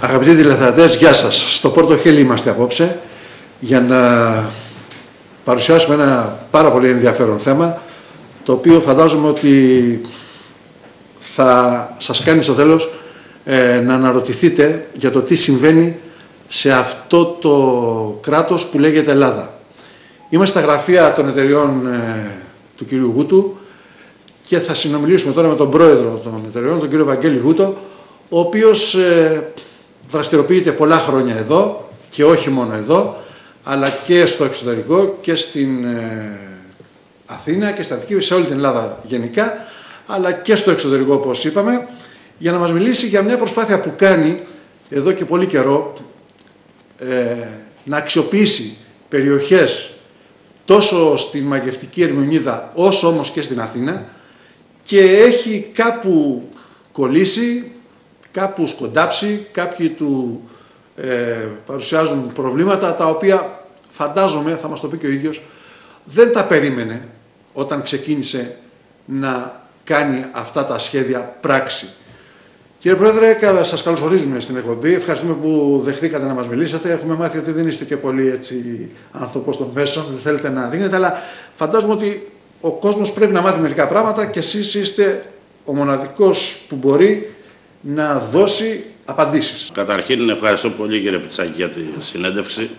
Αγαπητοί τηλεθεατές, γεια σας. Στο Πόρτο Χέλη είμαστε απόψε για να παρουσιάσουμε ένα πάρα πολύ ενδιαφέρον θέμα το οποίο φαντάζομαι ότι θα σας κάνει στο τέλος ε, να αναρωτηθείτε για το τι συμβαίνει σε αυτό το κράτος που λέγεται Ελλάδα. Είμαστε στα γραφεία των εταιριών ε, του κυρίου Γούτου και θα συνομιλήσουμε τώρα με τον πρόεδρο των εταιριών, τον κύριο Βαγγέλη Γούτο, ο οποίος ε, δραστηριοποιείται πολλά χρόνια εδώ και όχι μόνο εδώ, αλλά και στο εξωτερικό και στην ε, Αθήνα και στα Δική, σε όλη την Ελλάδα γενικά, αλλά και στο εξωτερικό όπως είπαμε, για να μας μιλήσει για μια προσπάθεια που κάνει εδώ και πολύ καιρό ε, να αξιοποιήσει περιοχές τόσο στην Μαγευτική Ερμηνίδα όσο όμως και στην Αθήνα και έχει κάπου κολλήσει κάπου σκοντάψει, κάποιοι του ε, παρουσιάζουν προβλήματα τα οποία φαντάζομαι, θα μας το πει και ο ίδιος, δεν τα περίμενε όταν ξεκίνησε να κάνει αυτά τα σχέδια πράξη. Κύριε Πρόεδρε, σας καλωσορίζουμε στην εκπομπή. Ευχαριστούμε που δεχτήκατε να μας μιλήσετε. Έχουμε μάθει ότι δεν είστε και πολύ έτσι άνθρωπος των μέσων, δεν θέλετε να δίνετε, αλλά φαντάζομαι ότι ο κόσμος πρέπει να μάθει μερικά πράγματα και εσείς είστε ο μοναδικός που μπορεί να δώσει απαντήσεις. Καταρχήν ευχαριστώ πολύ κύριε Πιτσάκη για τη συνέντευξη.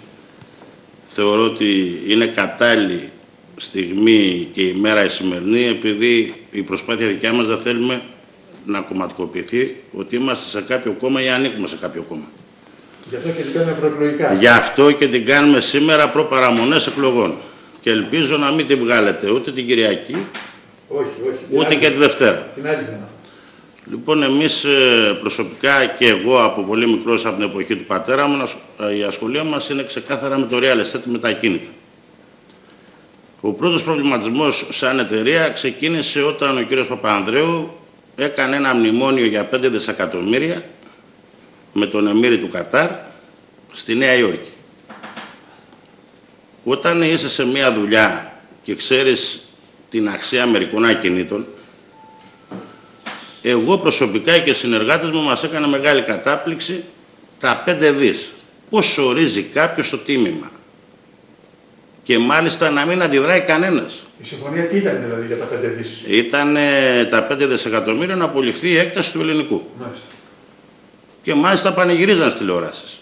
Θεωρώ ότι είναι κατάλληλη στιγμή και η μέρα η σημερινή επειδή η προσπάθεια δικιά μας δεν θέλουμε να κομματικοποιηθεί ότι είμαστε σε κάποιο κόμμα ή ανήκουμε σε κάποιο κόμμα. Γι' αυτό και την κάνουμε προεκλογικά. Γι' αυτό και την κάνουμε σήμερα προπαραμονές εκλογών. Και ελπίζω να μην την βγάλετε ούτε την Κυριακή, όχι, όχι, ούτε και τη Δευτέρα. Την άλλη Λοιπόν, εμείς ε, προσωπικά και εγώ από πολύ μικρός από την εποχή του πατέρα μου, η ασχολία μας είναι ξεκάθαρα με το real estate, με τα ακίνητα. Ο πρώτος προβληματισμός σαν εταιρεία ξεκίνησε όταν ο κύριος Παπανδρέου έκανε ένα μνημόνιο για 5 δισεκατομμύρια με τον Εμμύρη του Κατάρ στη Νέα Υόρκη. Όταν είσαι σε μια δουλειά και ξέρεις την αξία μερικών ακινήτων, εγώ προσωπικά και οι συνεργάτες μου μας έκανε μεγάλη κατάπληξη τα 5 δις. Πώς ορίζει κάποιος το τίμημα. Και μάλιστα να μην αντιδράει κανένας. Η συμφωνία τι ήταν δηλαδή για τα 5 δις; Ήταν τα 5 δισεκατομμύρια να απολυθεί η έκταση του ελληνικού. Μάλιστα. Και μάλιστα πανηγυρίζαν στις τηλεοράσεις.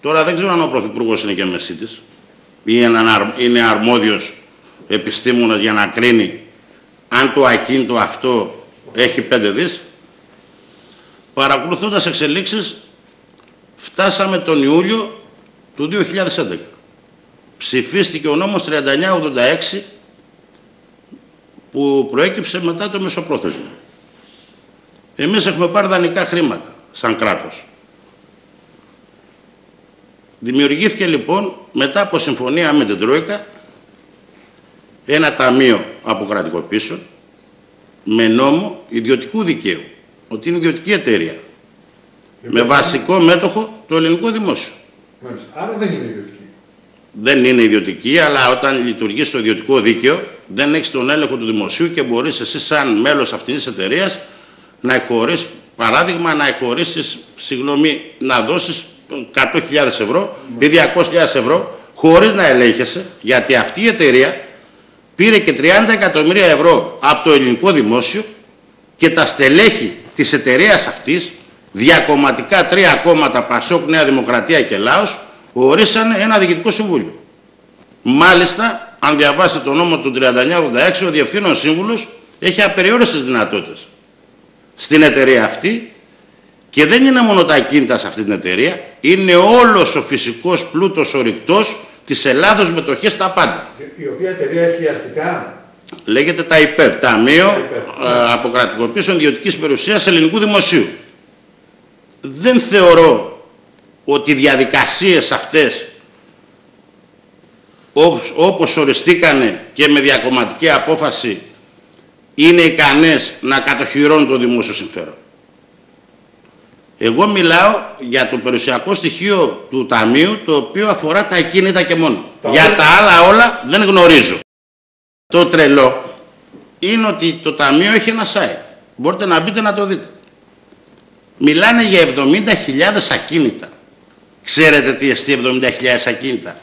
Τώρα δεν ξέρω αν ο Πρωθυπουργός είναι και μεσίτης ή είναι αρμόδιος επιστήμονας για να κρίνει αν το ακίνητο αυτό έχει 5 δις. Παρακολουθώντας εξελίξεις, φτάσαμε τον Ιούλιο του 2011. Ψηφίστηκε ο νόμος 3986 που προέκυψε μετά το μεσοπρόθεσμο. Εμείς έχουμε πάρει δανεικά χρήματα σαν κράτος. Δημιουργήθηκε λοιπόν μετά από συμφωνία με την Τρόικα ένα ταμείο αποκρατικοποίησεων με νόμο ιδιωτικού δικαίου, ότι είναι ιδιωτική εταιρεία. Με βασικό μέτοχο το ελληνικό δημόσιο. Άρα δεν είναι ιδιωτική. Δεν είναι ιδιωτική, αλλά όταν λειτουργεί στο ιδιωτικό δίκαιο, δεν έχεις τον έλεγχο του δημοσίου και μπορείς εσύ, σαν μέλος αυτής της εταιρείας, να εκχωρήσει, παράδειγμα, να εκχωρήσεις, συγγνώμη, να δώσεις 100.000 ευρώ ή 200.000 ευρώ, χωρίς να ελέγχεσαι, γιατί αυτή η εταιρεία πήρε και 30 εκατομμύρια ευρώ από το ελληνικό δημόσιο και τα στελέχη της εταιρείας αυτής, διακομματικά τρία κόμματα, Πασόκ, Νέα Δημοκρατία και Λάος, ορίσανε ένα διοικητικό συμβούλιο. Μάλιστα, αν διαβάσετε το νόμο του 3986, ο Διευθύνων Σύμβουλος έχει απεριόριστες δυνατότητες στην εταιρεία αυτή και δεν είναι μόνο τα ακίνητα σε αυτή την εταιρεία, είναι όλος ο φυσικός πλούτος ορυκτός της Ελλάδος μετοχές τα πάντα. Η οποία εταιρεία έχει αρχικά... Λέγεται τα ΙΠΕΠ, Ταμείο ε, Αποκρατικοποίησεων Ιδιωτικής Περιουσίας Ελληνικού Δημοσίου. Δεν θεωρώ ότι οι διαδικασίες αυτές όπως οριστήκανε και με διακομματική απόφαση είναι ικανές να κατοχυρώνουν το δημόσιο συμφέρον. Εγώ μιλάω για το περιουσιακό στοιχείο του Ταμείου, το οποίο αφορά τα ακίνητα και μόνο. για τα άλλα όλα δεν γνωρίζω. Το τρελό είναι ότι το Ταμείο έχει ένα site. Μπορείτε να μπείτε να το δείτε. μιλάνε για 70.000 ακίνητα. Ξέρετε τι εστί 70.000 ακίνητα;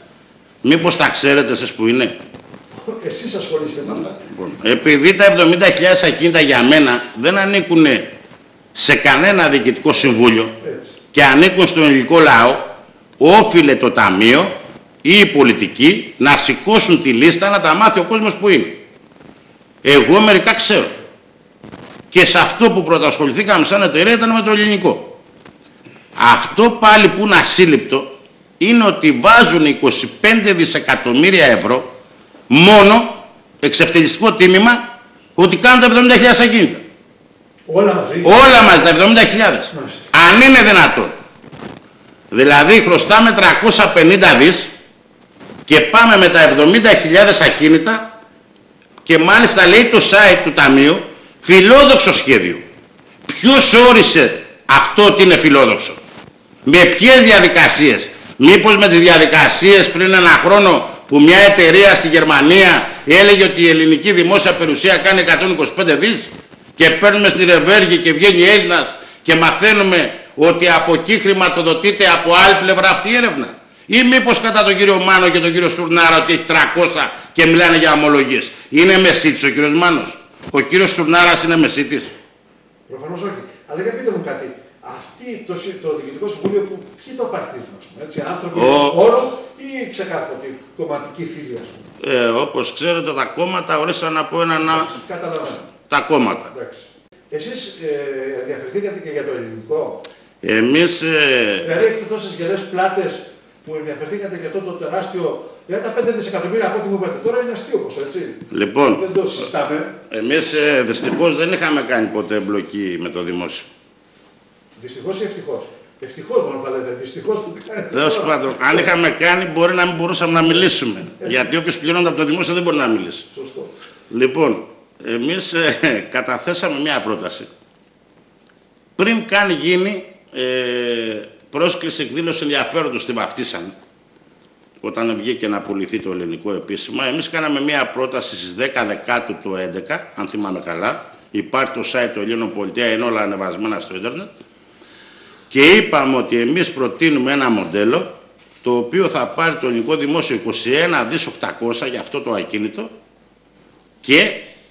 Μήπως τα ξέρετε εσείς που είναι; Εσείς ασχολείστε με αυτά. Λοιπόν, επειδή τα 70.000 ακίνητα για μένα δεν ανήκουν σε κανένα διοικητικό συμβούλιο Έτσι. και ανήκουν στον ελληνικό λαό, όφιλε το Ταμείο ή οι πολιτικοί να σηκώσουν τη λίστα να τα μάθει ο κόσμος που είναι. Εγώ μερικά ξέρω. Και σε αυτό που πρωτασχοληθήκαμε σαν εταιρεία ήταν με το ελληνικό. Αυτό πάλι που είναι ασύλληπτο είναι ότι βάζουν 25 δισεκατομμύρια ευρώ μόνο εξευτελιστικό τίμημα ότι κάνουν τα 70.000 ακίνητα. Όλα μαζί. Όλα μαζί, τα 70.000. Μάλιστα. Αν είναι δυνατόν. Δηλαδή χρωστάμε 350 δις και πάμε με τα 70.000 ακίνητα και μάλιστα λέει το site του Ταμείου φιλόδοξο σχέδιο. Ποιος όρισε αυτό ότι είναι φιλόδοξο; Με ποιες διαδικασίες; Μήπως με τις διαδικασίες πριν ένα χρόνο που μια εταιρεία στη Γερμανία έλεγε ότι η ελληνική δημόσια περιουσία κάνει 125 δις; Και παίρνουμε στη Ρεβέργη και βγαίνει Έλληνας και μαθαίνουμε ότι από εκεί χρηματοδοτείται από άλλη πλευρά αυτή η έρευνα. Ή μήπως κατά τον κύριο Μάνο και τον κύριο Στουρνάρα ότι έχει 300 και μιλάνε για ομολογίες. Είναι μεσίτης ο κύριος Μάνος. Ο κύριος Στουρνάρας είναι μεσίτης. Προφανώς όχι. Αλλά για πείτε μου κάτι. Αυτή το, συ- το διοικητικό συμβούλιο που ποιοι το απαρτίζουν, ας πούμε, έτσι, άνθρωποι Ο- του χώρου ή ξεκάθαρη κομματική φίλη, ας πούμε. Ε, όπως ξέρετε τα κόμματα ορίσαν από ένα να... Καταλαβαίνω. Τα κόμματα. Εντάξει. Εσείς ε, ενδιαφερθήκατε και για το ελληνικό; Εμείς ε, Δηλαδή έχετε τόσες γελές πλάτες που ενδιαφερθήκατε για αυτό το τεράστιο. Δηλαδή τα 5 δισεκατομμύρια από ό,τι μου είπατε τώρα είναι αστείο ποσό, έτσι. λοιπόν, Δεν το συζητάμε. εμείς ε, δυστυχώς δεν είχαμε κάνει ποτέ εμπλοκή με το δημόσιο. Δυστυχώς ή ευτυχώς; Ευτυχώς μόνο θα λέτε. Δυστυχώς που κάνετε. Τέλος τώρα. πάντων, αν είχαμε κάνει, μπορεί να μην μπορούσαμε να μιλήσουμε. Γιατί όποιος πληρώνεται από το δημόσιο δεν μπορεί να μιλήσει. Σωστό. Λοιπόν, εμείς ε, καταθέσαμε μια πρόταση. Πριν καν γίνει ε, πρόσκληση εκδήλωση ενδιαφέροντος στη βαφτίσαν, όταν βγήκε να πουληθεί το ελληνικό επίσημα, εμείς κάναμε μια πρόταση στις 10 Δεκάτου του 11, αν θυμάμαι καλά, υπάρχει το site του Ελλήνων Πολιτεία, είναι όλα ανεβασμένα στο ίντερνετ, και είπαμε ότι εμείς προτείνουμε ένα μοντέλο το οποίο θα πάρει το ελληνικό δημόσιο 21 δις 800 για αυτό το ακίνητο και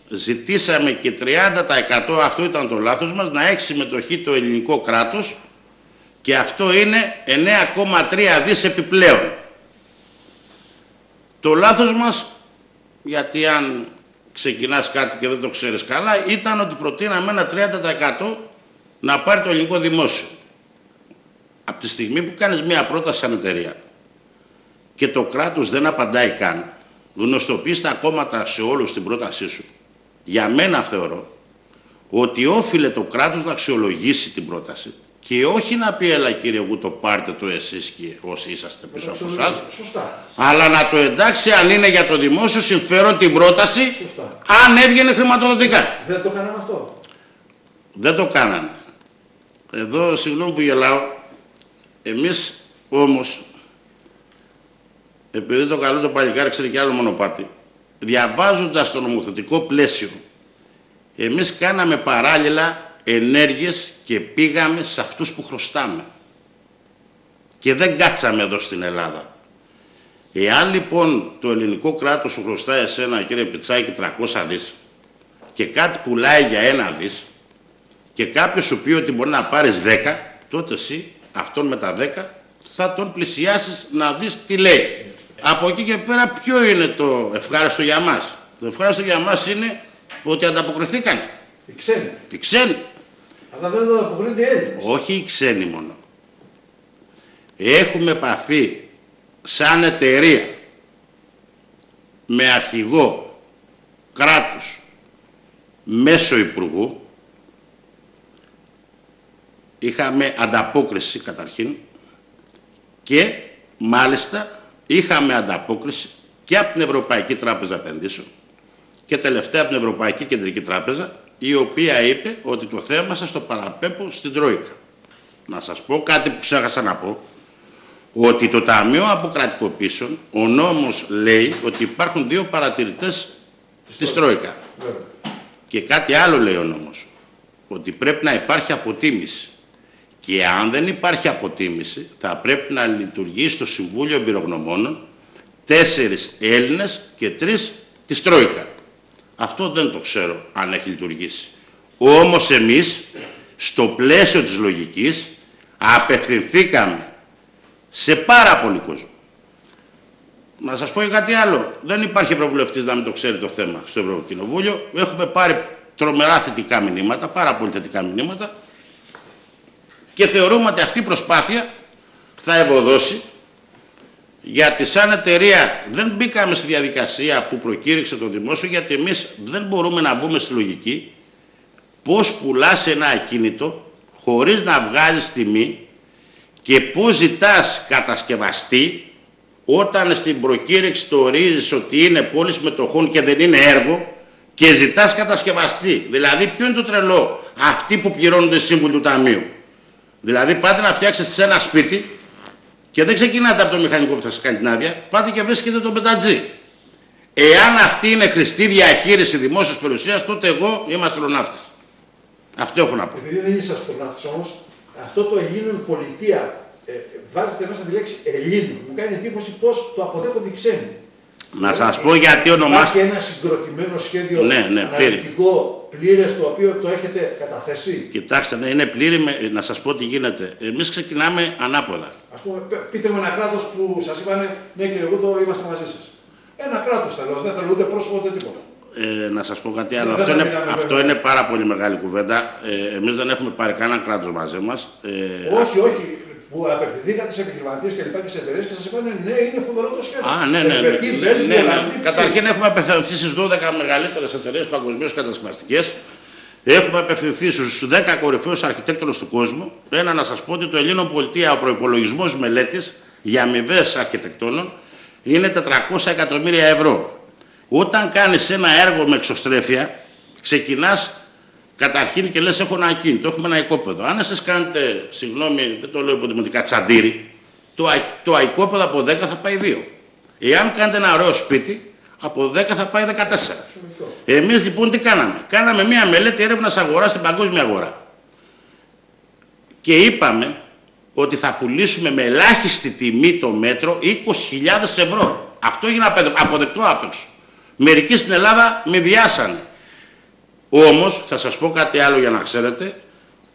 ζητήσαμε και 30% αυτό ήταν το λάθος μας να έχει συμμετοχή το ελληνικό κράτος και αυτό είναι 9,3 δις επιπλέον. Το λάθος μας, γιατί αν ξεκινάς κάτι και δεν το ξέρεις καλά, ήταν ότι προτείναμε ένα 30% να πάρει το ελληνικό δημόσιο. Από τη στιγμή που κάνεις μία πρόταση σαν εταιρεία και το κράτος δεν απαντάει καν, γνωστοποιείς τα κόμματα σε όλους την πρότασή σου, για μένα θεωρώ ότι όφιλε το κράτος να αξιολογήσει την πρόταση και όχι να πει έλα κύριε εγώ το πάρτε το εσείς και όσοι είσαστε πίσω από εσάς, Σωστά. αλλά να το εντάξει αν είναι για το δημόσιο συμφέρον την πρόταση, Σωστά. αν έβγαινε χρηματοδοτικά. Δεν το κάνανε αυτό. Δεν το κάνανε. Εδώ, συγγνώμη που γελάω, εμείς όμως, επειδή το καλό το παλικάρι ξέρει και άλλο μονοπάτι, διαβάζοντας το νομοθετικό πλαίσιο, εμείς κάναμε παράλληλα ενέργειες και πήγαμε σε αυτούς που χρωστάμε. Και δεν κάτσαμε εδώ στην Ελλάδα. Εάν λοιπόν το ελληνικό κράτος σου χρωστάει εσένα κύριε Πιτσάκη 300 δις και κάτι πουλάει για ένα δις και κάποιος σου πει ότι μπορεί να πάρεις 10, τότε εσύ αυτόν με τα 10 θα τον πλησιάσεις να δεις τι λέει. Από εκεί και πέρα ποιο είναι το ευχάριστο για μας; Το ευχάριστο για μας είναι ότι ανταποκριθήκαν. Οι ξένοι. Οι ξένοι. Αλλά δεν το αποκρίνεται οι Έλληνες. Όχι οι ξένοι μόνο. Έχουμε επαφή σαν εταιρεία με αρχηγό κράτους μέσω υπουργού. Είχαμε ανταπόκριση καταρχήν και μάλιστα είχαμε ανταπόκριση και από την Ευρωπαϊκή Τράπεζα Επενδύσεων και τελευταία από την Ευρωπαϊκή Κεντρική Τράπεζα η οποία είπε ότι το θέμα σας το παραπέμπω στην Τρόικα. Να σας πω κάτι που ξέχασα να πω ότι το Ταμείο Αποκρατικοποίησεων, ο νόμος λέει ότι υπάρχουν δύο παρατηρητές στη Τρόικα. Βέβαια. Και κάτι άλλο λέει ο νόμος, ότι πρέπει να υπάρχει αποτίμηση. Και αν δεν υπάρχει αποτίμηση, θα πρέπει να λειτουργεί στο Συμβούλιο Εμπειρογνωμόνων τέσσερις Έλληνες και τρεις της Τρόικα. Αυτό δεν το ξέρω αν έχει λειτουργήσει. Όμως εμείς, στο πλαίσιο της λογικής, απευθυνθήκαμε σε πάρα πολύ κόσμο. Να σας πω κάτι άλλο. Δεν υπάρχει ευρωβουλευτής να μην το ξέρει το θέμα στο Ευρωκοινοβούλιο. Έχουμε πάρει τρομερά θετικά μηνύματα, πάρα πολύ θετικά μηνύματα και θεωρούμε ότι αυτή η προσπάθεια θα ευωδώσει γιατί σαν εταιρεία δεν μπήκαμε στη διαδικασία που προκήρυξε το δημόσιο γιατί εμείς δεν μπορούμε να μπούμε στη λογική πώς πουλάς ένα ακίνητο χωρίς να βγάλεις τιμή και πώς ζητάς κατασκευαστή όταν στην προκήρυξη το ορίζεις ότι είναι πόλης μετοχών και δεν είναι έργο και ζητάς κατασκευαστή. Δηλαδή ποιο είναι το τρελό, αυτοί που πληρώνονται σύμβουλοι του Ταμείου. Δηλαδή πάτε να φτιάξετε ένα σπίτι και δεν ξεκινάτε από το μηχανικό που θα σας κάνει την άδεια, πάτε και βρίσκετε τον πεντατζή. Εάν αυτή είναι χρηστή διαχείριση δημόσιας περιουσίας, τότε εγώ είμαι αστροναύτης. Αυτό έχω να πω. Επειδή δεν είσαι αστροναύτης όμως, αυτό το Ελλήνων πολιτεία ε, βάζετε μέσα τη λέξη Ελλήνων. Μου κάνει εντύπωση πώς το αποδέχονται οι ξένοι. Να σας πω γιατί ονομάστε... Υπάρχει ένα συγκροτημένο σχέδιο ναι, ναι, αναλυτικό πλήρες το οποίο το έχετε καταθέσει; Κοιτάξτε, ναι, είναι πλήρη, να σας πω τι γίνεται. Εμείς ξεκινάμε ανάποδα. Ας πούμε, πείτε μου ένα κράτος που σας είπανε, ναι κύριε εγώ το είμαστε μαζί σας. Ένα κράτος θέλω, δεν θέλω ούτε πρόσωπο ούτε τίποτα. Ε, να σας πω κάτι άλλο. Αυτό είναι, αυτό είναι πάρα πολύ μεγάλη κουβέντα. Ε, εμείς δεν έχουμε πάρει κανένα κράτος μαζί μας. Ε, όχι, όχι που απευθυνθήκατε σε επιχειρηματίες και λοιπά και σε εταιρείες και σας είπαν ναι, είναι φοβερό το σχέδιο. Α, ναι, ναι. ναι, ναι, ναι, ναι. Καταρχήν έχουμε απευθυνθεί στις 12 μεγαλύτερες εταιρείες παγκοσμίως κατασκευαστικές. Έχουμε απευθυνθεί στους 10 κορυφαίους αρχιτέκτονες του κόσμου. Ένα να σας πω ότι το Ελλήνο Πολιτεία, ο προπολογισμό μελέτης για αμοιβές αρχιτεκτόνων είναι 400 εκατομμύρια ευρώ. Όταν κάνεις ένα έργο με εξωστρέφεια, ξεκινάς Καταρχήν και λες έχω ένα ακίνητο, έχουμε ένα οικόπεδο. Αν εσείς κάνετε, συγγνώμη, δεν το λέω υποτιμητικά, τσαντήρι, το, το αικόπεδο από 10 θα πάει 2. Εάν κάνετε ένα ωραίο σπίτι, από 10 θα πάει 14. Εμείς λοιπόν τι κάναμε; Κάναμε μια μελέτη έρευνας αγοράς στην παγκόσμια αγορά. Και είπαμε ότι θα πουλήσουμε με ελάχιστη τιμή το μέτρο 20.000 ευρώ. Αυτό έγινε αποδεκτό άπεξο. Μερικοί στην Ελλάδα με διάσανε. Όμως, θα σας πω κάτι άλλο για να ξέρετε,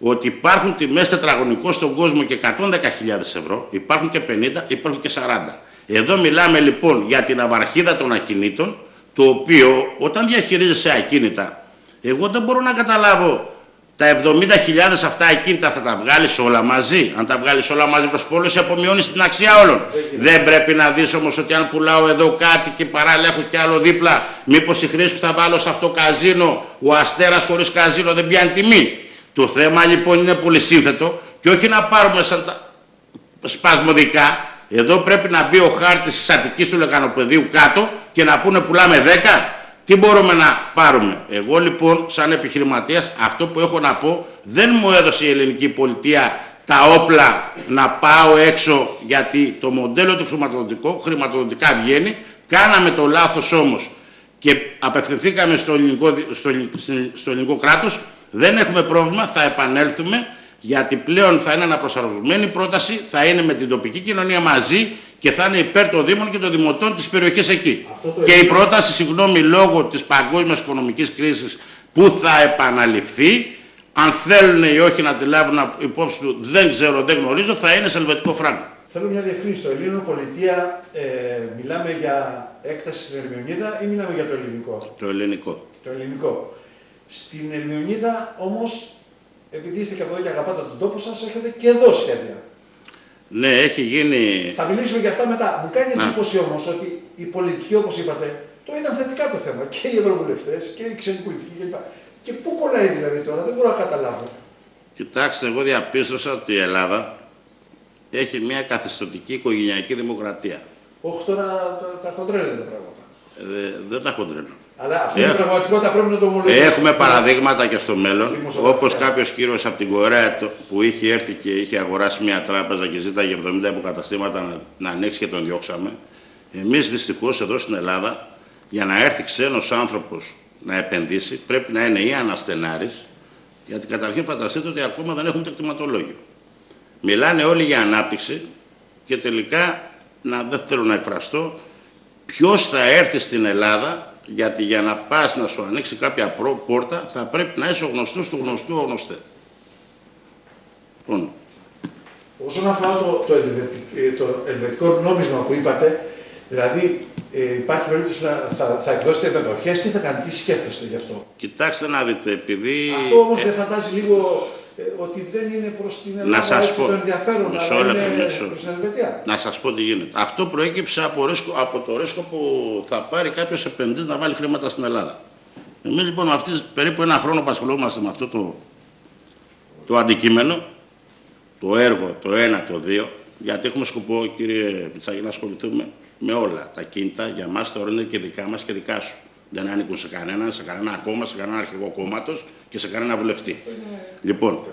ότι υπάρχουν τιμές τετραγωνικό στον κόσμο και 110.000 ευρώ, υπάρχουν και 50, υπάρχουν και 40. Εδώ μιλάμε λοιπόν για την αυαρχίδα των ακινήτων, το οποίο όταν διαχειρίζεσαι ακίνητα, εγώ δεν μπορώ να καταλάβω τα 70.000 αυτά ακίνητα θα τα βγάλεις όλα μαζί. Αν τα βγάλεις όλα μαζί προς πόλωση, απομειώνεις την αξία όλων. Δεν πρέπει να δεις όμως ότι αν πουλάω εδώ κάτι και παράλληλα έχω κι άλλο δίπλα, μήπως η χρήση που θα βάλω σε αυτό το καζίνο, ο αστέρας χωρίς καζίνο δεν πιάνει τιμή. Το θέμα λοιπόν είναι πολύ σύνθετο και όχι να πάρουμε σαν τα σπασμωδικά. Εδώ πρέπει να μπει ο χάρτης της Αττικής του Λεκανοπεδίου κάτω και να πούνε πουλάμε 10 τι μπορούμε να πάρουμε; Εγώ λοιπόν σαν επιχειρηματίας αυτό που έχω να πω δεν μου έδωσε η ελληνική πολιτεία τα όπλα να πάω έξω γιατί το μοντέλο του χρηματοδοτικού χρηματοδοτικά βγαίνει. Κάναμε το λάθος όμως και απευθυνθήκαμε στο ελληνικό, στο, στο ελληνικό κράτος. Δεν έχουμε πρόβλημα, θα επανέλθουμε γιατί πλέον θα είναι αναπροσαρμοσμένη πρόταση, θα είναι με την τοπική κοινωνία μαζί και θα είναι υπέρ των Δήμων και των Δημοτών της περιοχής εκεί. Και η πρόταση, συγγνώμη, λόγω της παγκόσμιας οικονομικής κρίσης που θα επαναληφθεί, αν θέλουν ή όχι να τη λάβουν υπόψη του, δεν ξέρω, δεν γνωρίζω, θα είναι σε ελβετικό φράγκο. Θέλω μια διευκρίνηση. Στο Ελλήνο πολιτεία ε, μιλάμε για έκταση στην Ερμιονίδα ή μιλάμε για το ελληνικό; Το ελληνικό. Το ελληνικό. Στην Ερμιονίδα όμως, επειδή είστε και από εδώ και αγαπάτε τον τόπο σας, έχετε και εδώ σχέδια. Ναι, έχει γίνει. Θα μιλήσουμε για αυτά μετά. Μου κάνει εντύπωση όμως ότι οι πολιτικοί, όπως είπατε, το είδαν θετικά το θέμα. Και οι ευρωβουλευτές και οι ξένοι πολιτικοί κλπ. Και πού κολλάει δηλαδή τώρα, δεν μπορώ να καταλάβω. Κοιτάξτε, εγώ διαπίστωσα ότι η Ελλάδα έχει μια καθεστωτική οικογενειακή δημοκρατία. Όχι τώρα τα, τα χοντρένετε τα πράγματα. Ε, δεν τα χοντρένω. Αλλά αυτή η πραγματικότητα πρέπει να το ομολογήσουμε. Έχουμε παραδείγματα και στο μέλλον. Όπως κάποιος κύριος από την Κορέα που είχε έρθει και είχε αγοράσει μια τράπεζα και ζήταγε 70 υποκαταστήματα να, να ανοίξει και τον διώξαμε. Εμείς δυστυχώς εδώ στην Ελλάδα, για να έρθει ξένος άνθρωπος να επενδύσει, πρέπει να είναι ή αναστενάρης, γιατί καταρχήν φανταστείτε ότι ακόμα δεν έχουμε το κτηματολόγιο. Μιλάνε όλοι για ανάπτυξη και τελικά, να δεν θέλω να εκφραστώ, ποιος θα έρθει στην Ελλάδα, γιατί για να πας να σου ανοίξει κάποια πόρτα, θα πρέπει να είσαι ο γνωστός του γνωστού ο γνωστέ. Λοιπόν. Όσον αφορά το, το, το ελβετικό νόμισμα που είπατε, δηλαδή ε, υπάρχει περίπτωση να θα, θα εκδώσετε μετοχέ, τι θα κάνετε, τι σκέφτεστε γι' αυτό; Κοιτάξτε να δείτε, επειδή. Αυτό όμως ε, δεν φαντάζει λίγο ε, ότι δεν είναι προς την Ελλάδα να σας έτσι, πω, το ενδιαφέρον, μισό αλλά λεπτό, είναι μισό. προς την Ελβετία. Να σας πω τι γίνεται. Αυτό προέκυψε από, ρίσκο, από το ρίσκο που θα πάρει κάποιος επενδυτή να βάλει χρήματα στην Ελλάδα. Εμείς λοιπόν αυτή, περίπου ένα χρόνο που ασχολούμαστε με αυτό το, το αντικείμενο, το έργο, το ένα, το δύο, γιατί έχουμε σκοπό, κύριε Πιτσάκη, να ασχοληθούμε με όλα. Τα κίνητα για μας τώρα είναι και δικά μας και δικά σου. Δεν ανήκουν σε κανέναν, σε κανένα κόμμα, σε κανένα αρχηγό κόμματος και σε κανένα βουλευτή. Λοιπόν,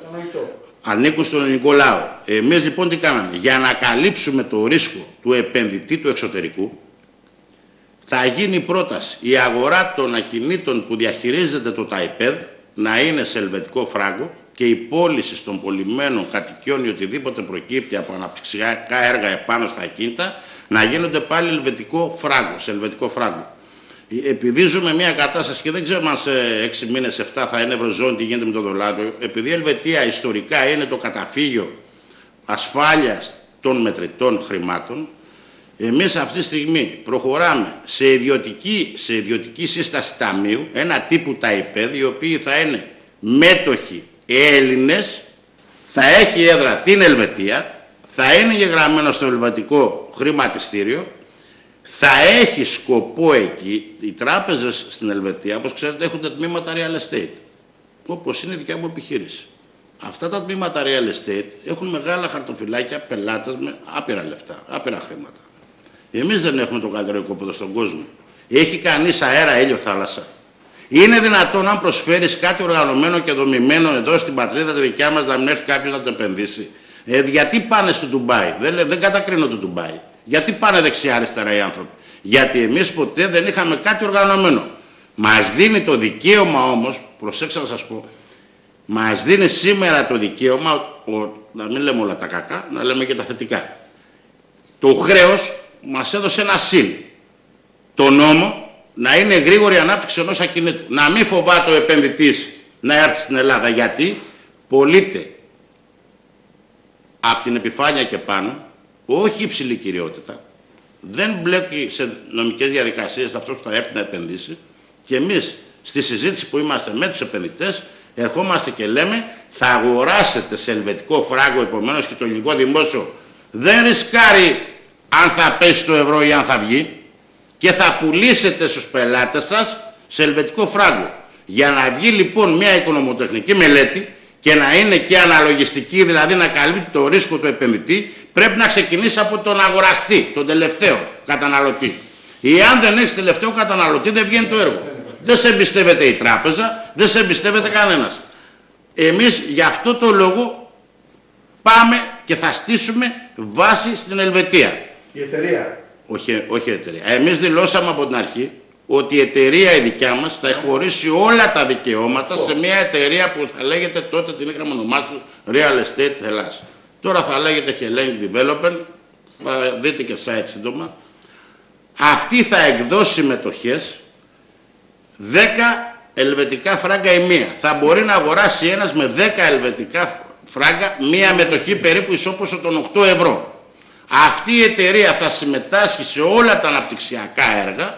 ανήκουν στον ελληνικό λαό. Εμείς λοιπόν τι κάναμε; Για να καλύψουμε το ρίσκο του επενδυτή του εξωτερικού, θα γίνει πρόταση η αγορά των ακινήτων που διαχειρίζεται το ΤΑΙΠΕΔ να είναι σε ελβετικό φράγκο και η πώληση των πολυμένων κατοικιών ή οτιδήποτε προκύπτει από αναπτυξιακά έργα επάνω στα ακίνητα να γίνονται πάλι ελβετικό φράγκο, σε ελβετικό φράγκο. Επειδή ζούμε μια κατάσταση και δεν ξέρω αν σε 6 μήνες, 7 θα είναι ευρωζώνη τι γίνεται με το δολάριο, επειδή η Ελβετία ιστορικά είναι το καταφύγιο ασφάλειας των μετρητών χρημάτων, εμείς αυτή τη στιγμή προχωράμε σε ιδιωτική, σε ιδιωτική σύσταση ταμείου, ένα τύπου ΤΑΙΠΕΔ, οι οποίοι θα είναι μέτοχοι Έλληνες, θα έχει έδρα την Ελβετία, θα είναι γεγραμμένο στο ελβετικό χρηματιστήριο, θα έχει σκοπό εκεί, οι τράπεζες στην Ελβετία, όπως ξέρετε, έχουν τα τμήματα real estate, όπως είναι η δικιά μου επιχείρηση. Αυτά τα τμήματα real estate έχουν μεγάλα χαρτοφυλάκια, πελάτες με άπειρα λεφτά, άπειρα χρήματα. Εμείς δεν έχουμε το καλύτερο οικόπεδο στον κόσμο. Έχει κανείς αέρα, ήλιο, θάλασσα. Είναι δυνατόν αν προσφέρεις κάτι οργανωμένο και δομημένο εδώ στην πατρίδα τη δικιά μας να μην έρθει κάποιος να το επενδύσει. Ε, γιατί πάνε στο Ντουμπάι, δεν, δεν κατακρίνω το Ντουμπάι. Γιατί πάνε δεξιά-αριστερά οι άνθρωποι; Γιατί εμείς ποτέ δεν είχαμε κάτι οργανωμένο. Μας δίνει το δικαίωμα όμως, προσέξτε να σας πω, μας δίνει σήμερα το δικαίωμα, ο, να μην λέμε όλα τα κακά, να λέμε και τα θετικά. Το χρέος μας έδωσε ένα συν. Το νόμο να είναι γρήγορη ανάπτυξη ενός ακινήτου. Να μην φοβάται ο επενδυτής να έρθει στην Ελλάδα. Γιατί πωλείται από την επιφάνεια και πάνω, όχι υψηλή κυριότητα, δεν μπλέκει σε νομικές διαδικασίες αυτός που θα έρθει να επενδύσει. Και εμείς στη συζήτηση που είμαστε με τους επενδυτές ερχόμαστε και λέμε θα αγοράσετε σε ελβετικό φράγκο επομένως και το ελληνικό δημόσιο. Δεν ρισκάρει αν θα πέσει το ευρώ ή αν θα βγει. Και θα πουλήσετε στους πελάτες σας σε ελβετικό φράγκο. Για να βγει λοιπόν μια οικονομοτεχνική μελέτη και να είναι και αναλογιστική, δηλαδή να καλύπτει το ρίσκο του επενδυτή, πρέπει να ξεκινήσει από τον αγοραστή, τον τελευταίο καταναλωτή. Εάν δεν έχεις τελευταίο καταναλωτή, δεν βγαίνει το έργο. Δεν σε εμπιστεύεται η τράπεζα, δεν σε εμπιστεύεται κανένας. Εμείς γι' αυτό το λόγο πάμε και θα στήσουμε βάση στην Ελβετία. Η εταιρεία. Όχι, όχι η εταιρεία. Εμείς δηλώσαμε από την αρχή ότι η εταιρεία η δικιά μας θα χωρίσει όλα τα δικαιώματα σε μια εταιρεία που θα λέγεται τότε την είχαμε ονομάσει Real Estate Hellas. Τώρα θα λέγεται Hellenic Development, θα δείτε και site σύντομα. Αυτή θα εκδώσει μετοχές 10 ελβετικά φράγκα η μία. Θα μπορεί να αγοράσει ένας με 10 ελβετικά φράγκα μία μετοχή περίπου ισόποσο των 8 ευρώ. Αυτή η εταιρεία θα συμμετάσχει σε όλα τα αναπτυξιακά έργα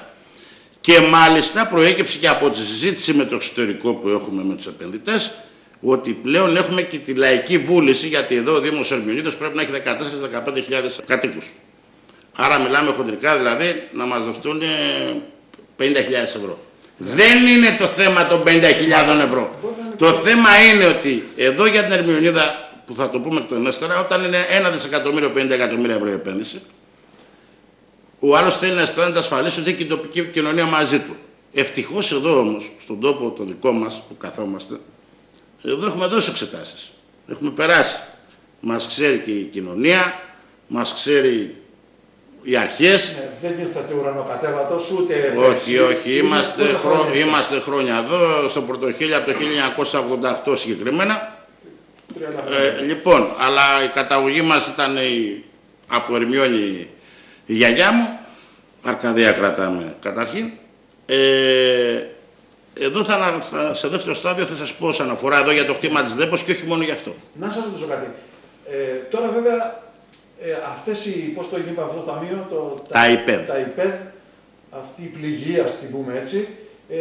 και μάλιστα προέκυψε και από τη συζήτηση με το εξωτερικό που έχουμε με τους επενδυτές ότι πλέον έχουμε και τη λαϊκή βούληση γιατί εδώ ο Δήμος Ερμηνίδος πρέπει να έχει 14-15 κατοίκους. Άρα μιλάμε χοντρικά δηλαδή να μας δοθούν 50.000 ευρώ. Δεν είναι το θέμα των 50.000 ευρώ. Το θέμα είναι ότι εδώ για την Ερμηνίδα που θα το πούμε το ενέστερα, όταν είναι 1 δισεκατομμύριο 50 εκατομμύρια ευρώ η επένδυση, ο άλλος θέλει να αισθάνεται ασφαλής ότι έχει και η τοπική κοινωνία μαζί του. Ευτυχώς εδώ όμως, στον τόπο το δικό μας που καθόμαστε, εδώ έχουμε δώσει εξετάσεις. Έχουμε περάσει. Μας ξέρει και η κοινωνία, μας ξέρει οι αρχές. Ναι, δεν ήρθατε ουρανοκατέβατος ούτε. Όχι, όχι. Είμαστε, χρό... είμαστε χρόνια εδώ, στο Πρωτοχίλιο από το 1988 συγκεκριμένα Ε, λοιπόν, αλλά η καταγωγή μας ήταν η, από Ερμιόνη η γιαγιά μου. Αρκαδία κρατάμε καταρχήν. Ε, εδώ θα, θα, σε δεύτερο στάδιο θα σας πω όσον αφορά εδώ για το χτήμα της ΔΕΠΟΣ και όχι μόνο γι' αυτό. Να σας ρωτήσω κάτι. Ε, τώρα βέβαια ε, αυτές οι, πώς το είπα αυτό το ταμείο, το, τα, ΙΠΕΔ. τα ΙΠΕΔ, αυτή η πληγή, ας την πούμε έτσι, ε,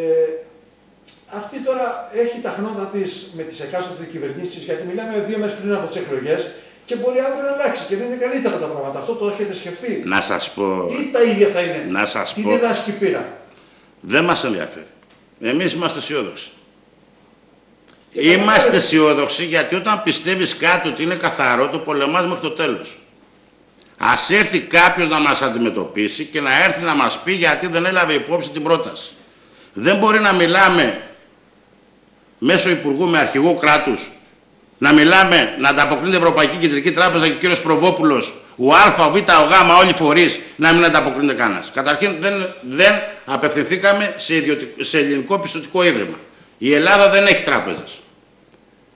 αυτή τώρα έχει τα χνότα της με τις εκάστοτε κυβερνήσεις, γιατί μιλάμε δύο μέρες πριν από τις εκλογές και μπορεί αύριο να αλλάξει και να είναι καλύτερα τα πράγματα. Αυτό το έχετε σκεφτεί; Να σας πω. Ή τα ίδια θα είναι; Να σας πω. Τι διδάσκει πείρα. Δεν μας ενδιαφέρει. Εμείς είμαστε αισιόδοξοι. Είμαστε αισιόδοξοι γιατί όταν πιστεύεις κάτι ότι είναι καθαρό, το πολεμάς μέχρι το τέλος. Α έρθει κάποιος να μας αντιμετωπίσει και να έρθει να μας πει γιατί δεν έλαβε υπόψη την πρόταση. Δεν μπορεί να μιλάμε μέσω Υπουργού με αρχηγό κράτους, να μιλάμε, να ανταποκρίνεται η Ευρωπαϊκή Κεντρική Τράπεζα και ο κύριος Προβόπουλος, ο Α, ο Β, ο Γ, όλοι οι φορείς, να μην ανταποκρίνεται κανένας. Καταρχήν δεν, δεν απευθυνθήκαμε σε, ιδιωτικό, σε ελληνικό πιστοτικό ίδρυμα. Η Ελλάδα δεν έχει τράπεζες.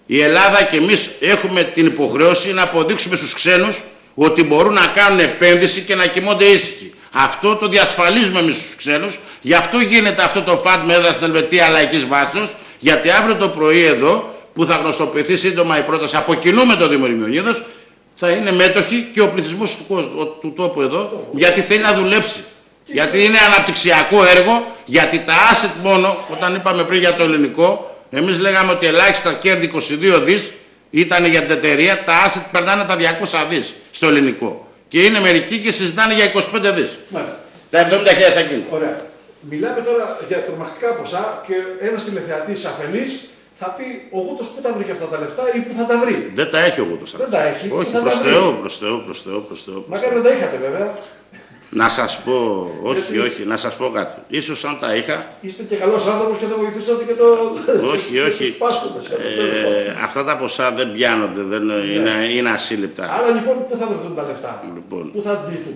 Η Ελλάδα και εμείς έχουμε την υποχρέωση να αποδείξουμε στους ξένους ότι μπορούν να κάνουν επένδυση και να κοιμώνται ήσυχοι. Αυτό το διασφαλίζουμε εμείς στους ξένους. Γι' αυτό γίνεται αυτό το ΦΑΤ με έδρα στην Ελβετία λαϊκής βάσεω. Γιατί αύριο το πρωί εδώ, που θα γνωστοποιηθεί σύντομα η πρόταση από κοινού με το Δήμο θα είναι μέτοχοι και ο πληθυσμός του, του, τόπου εδώ, γιατί θέλει να δουλέψει. Γιατί είναι αναπτυξιακό έργο, γιατί τα asset μόνο, όταν είπαμε πριν για το ελληνικό, εμείς λέγαμε ότι ελάχιστα κέρδη 22 δις ήταν για την εταιρεία, τα asset περνάνε τα 200 δις στο ελληνικό. Και είναι μερικοί και συζητάνε για 25 δις. Τα 70.000 ακίνητα. Ωραία. Μιλάμε τώρα για τρομακτικά ποσά και ένας τηλεθεατής αφελή θα πει ο Γούτος πού τα βρήκε αυτά τα λεφτά ή πού θα τα βρει. Δεν τα έχει ο Γούτος. Δεν τα έχει. Όχι, προ Θεό, προ Θεό, προ Θεό. Προς Θεό, Μακάρι να τα είχατε βέβαια. Να σας πω, όχι, όχι, να σας πω κάτι. σω αν τα είχα. Είστε και καλός άνθρωπος και θα βοηθήσατε και το. Όχι, όχι. ε, αυτά τα ποσά δεν πιάνονται, δεν ναι. είναι, είναι ασύλληπτα. Άρα λοιπόν πού θα βρεθούν τα λεφτά; Λοιπόν. Πού θα αντιληφθούν.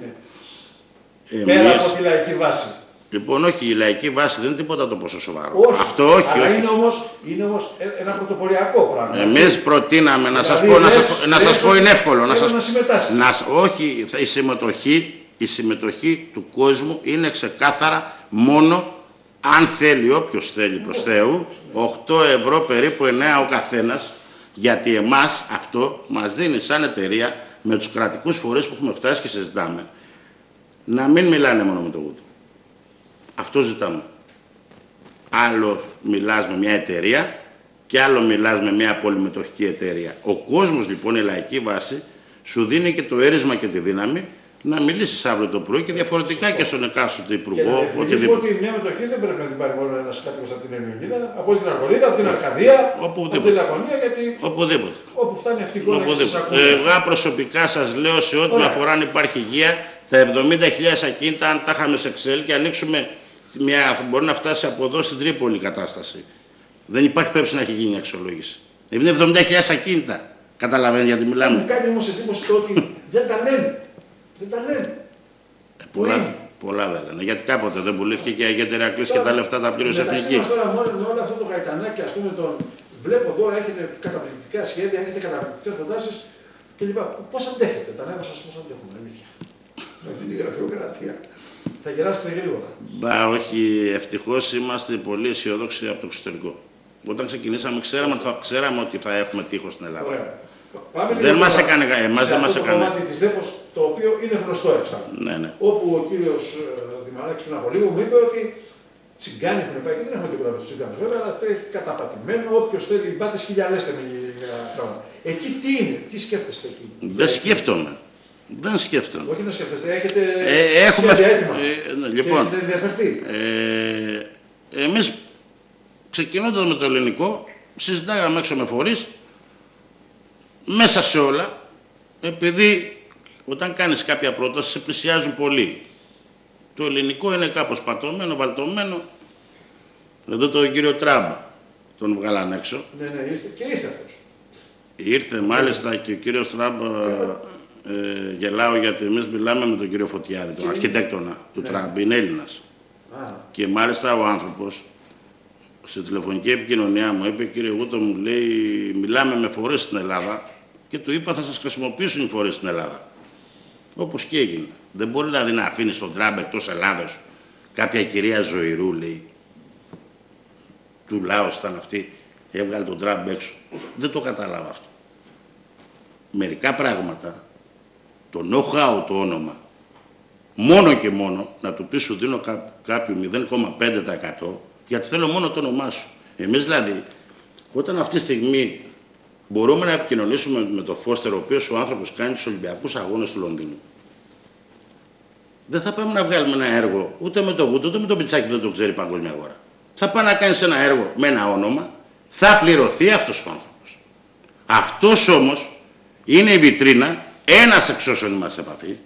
Πέρα από τη λαϊκή βάση. Λοιπόν, όχι, η λαϊκή βάση δεν είναι τίποτα το πόσο σοβαρό. Όχι, Αυτό όχι. Αλλά όχι. είναι όμως, είναι όμως ε, ένα πρωτοποριακό πράγμα. Εμείς προτείναμε να σας δηλαδή, πω, λες, να σας, πω είναι εύκολο. Να σας, να να, όχι, η συμμετοχή, η συμμετοχή του κόσμου είναι ξεκάθαρα μόνο αν θέλει, όποιος θέλει προς Θεού, 8 ευρώ περίπου 9 ο καθένας, γιατί εμάς αυτό μας δίνει σαν εταιρεία με τους κρατικούς φορείς που έχουμε φτάσει και συζητάμε, να μην μιλάνε μόνο με το γούτο. Αυτό ζητάμε. Άλλο μιλάς με μια εταιρεία και άλλο μιλάς με μια πολυμετοχική εταιρεία. Ο κόσμος λοιπόν, η λαϊκή βάση, σου δίνει και το έρισμα και τη δύναμη να μιλήσεις αύριο το πρωί και διαφορετικά και στον εκάστοτε υπουργό. Και να ότι μια μετοχή δεν πρέπει να την πάρει μόνο ένας κάτοικος από την Ελληνίδα, από την Αργολίδα, από την Αρκαδία, από την Λακωνία, γιατί. Οπουδήποτε. Όπου φτάνει αυτή η εικόνα Εγώ προσωπικά σας λέω σε ό,τι αφορά αν υπάρχει υγεία, τα 70.000 ακίνητα, αν τα είχαμε σε Excel και ανοίξουμε μια, μπορεί να φτάσει από εδώ στην Τρίπολη η κατάσταση. Δεν υπάρχει πρέπει να έχει γίνει αξιολόγηση. Είναι 70.000 ακίνητα. Καταλαβαίνει γιατί μιλάμε. Μου κάνει όμως εντύπωση το ότι δεν τα λένε. Δεν τα λένε. Ε, πολλά, πολλά δεν λένε. Γιατί κάποτε δεν πουλήθηκε και η Τερακλή και τα λεφτά τα πλήρωσε εθνική. τώρα μόνο με όλο αυτό το καϊτανάκι, ας πούμε, τον βλέπω εδώ έχετε καταπληκτικά σχέδια, έχετε καταπληκτικές προτάσεις κλπ. Πώς αντέχετε, τα νεύρα σας πώς αντέχουν, αλήθεια. Με αυτή την γραφειοκρατία. Θα γεράσετε γρήγορα. Μπα, όχι, ευτυχώς είμαστε πολύ αισιόδοξοι από το εξωτερικό. Όταν ξεκινήσαμε, ξέραμε, θα, ξέραμε ότι θα έχουμε τείχος στην Ελλάδα. Ωραία. Πάμε δεν μας έκανε εμάς, δεν μας έκανε. Το κομμάτι της ΔΕΠΟ, το οποίο είναι γνωστό εξάλλου. Ναι, ναι. Όπου ο κύριος ε, Δημαράκης πριν από λίγο μου είπε ότι τσιγκάνοι έχουν πάει και δεν έχουμε τίποτα με τους τσιγκάνους βέβαια, αλλά τρέχει καταπατημένο. Όποιος θέλει, πάτε χιλιάδε για πράγματα. Εκεί τι είναι, τι σκέφτεστε εκεί; Δεν σκέφτομαι. Δεν σκέφτομαι. Όχι να σκέφτεστε, έχετε ε, έχουμε... έτοιμα. Ε, ναι, λοιπόν, και έχετε ενδιαφερθεί. Ε, εμείς ξεκινώντας με το ελληνικό, συζητάγαμε έξω με φορείς, μέσα σε όλα, επειδή όταν κάνεις κάποια πρόταση σε πλησιάζουν πολύ. Το ελληνικό είναι κάπως πατωμένο, βαλτωμένο. Εδώ το κύριο Τράμπα τον βγάλαν έξω. Ναι, ναι, ήρθε και ήρθε αυτός. Ήρθε μάλιστα και ο κύριος Τράμπα ε, γελάω γιατί εμείς μιλάμε με τον κύριο Φωτιάδη, τον αρχιτέκτονα του ναι. Τραμπ, είναι Έλληνας. Και μάλιστα ο άνθρωπος στη τηλεφωνική επικοινωνία μου είπε, κύριε Γούτο, μου λέει, μιλάμε με φορές στην Ελλάδα και του είπα θα σας χρησιμοποιήσουν οι φορές στην Ελλάδα. Όπως και έγινε. Δεν μπορεί δηλαδή να αφήνεις τον Τραμπ εκτός Ελλάδος κάποια κυρία Ζωηρού, λέει, του Λάος ήταν αυτή, έβγαλε τον Τραμπ έξω. Δεν το κατάλαβα αυτό. Μερικά πράγματα, το know-how το όνομα, μόνο και μόνο να του πεις σου δίνω κάποιο 0,5% γιατί θέλω μόνο το όνομά σου. Εμείς δηλαδή, όταν αυτή τη στιγμή μπορούμε να επικοινωνήσουμε με τον Φώστερ, ο οποίος ο άνθρωπος κάνει τους Ολυμπιακούς Αγώνες του Λονδίνου, δεν θα πάμε να βγάλουμε ένα έργο ούτε με το Βούτο, ούτε με το Πιτσάκι δεν το ξέρει η παγκόσμια αγορά. Θα πάει να κάνει ένα έργο με ένα όνομα, θα πληρωθεί αυτός ο άνθρωπος. Αυτός όμως είναι η βιτρίνα, ένας εξ όσων είμαστε σε επαφή,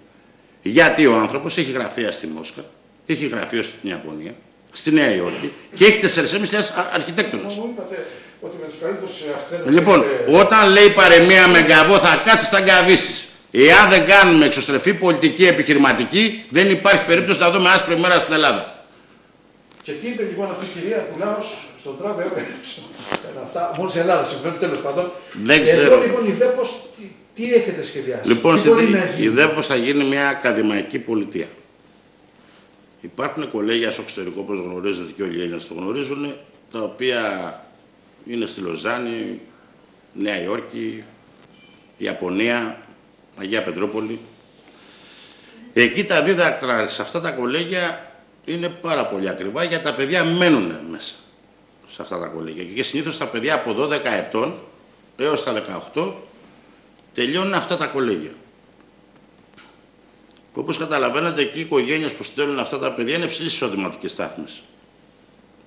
γιατί ο άνθρωπος έχει γραφεία στη Μόσχα, έχει γραφείο στην Ιαπωνία, στη Νέα Υόρκη και έχει 4.500 αρχιτέκτονες. Λοιπόν, όταν λέει παρεμία με γκαβό θα κάτσεις θα γκαβήσει. Εάν δεν κάνουμε εξωστρεφή πολιτική επιχειρηματική, δεν υπάρχει περίπτωση να δούμε άσπρη μέρα στην Ελλάδα. Και τι είπε λοιπόν αυτή η κυρία που Λάο στον Τραμπ αυτά, μόνο σε Ελλάδα συμβαίνουν τέλος πάντων. Δεν ξέρω. Εδώ λοιπόν η ΔΕΠΟΣ τι, τι έχετε σχεδιάσει; Λοιπόν, τι η ΔΕΠΟΣ θα γίνει μια ακαδημαϊκή πολιτεία. Υπάρχουν κολέγια στο εξωτερικό, όπως γνωρίζετε και όλοι οι Έλληνες το γνωρίζουν, τα οποία είναι στη Λοζάνη, Νέα Υόρκη, Ιαπωνία, Αγία Πετρόπολη. Εκεί τα δίδακτρα σε αυτά τα κολέγια είναι πάρα πολύ ακριβά γιατί τα παιδιά μένουν μέσα σε αυτά τα κολέγια. Και συνήθως τα παιδιά από 12 ετών έως τα 18 τελειώνουν αυτά τα κολέγια. Και όπως καταλαβαίνετε εκεί οι οικογένειες που στέλνουν αυτά τα παιδιά είναι υψηλής εισοδηματικής στάθμης.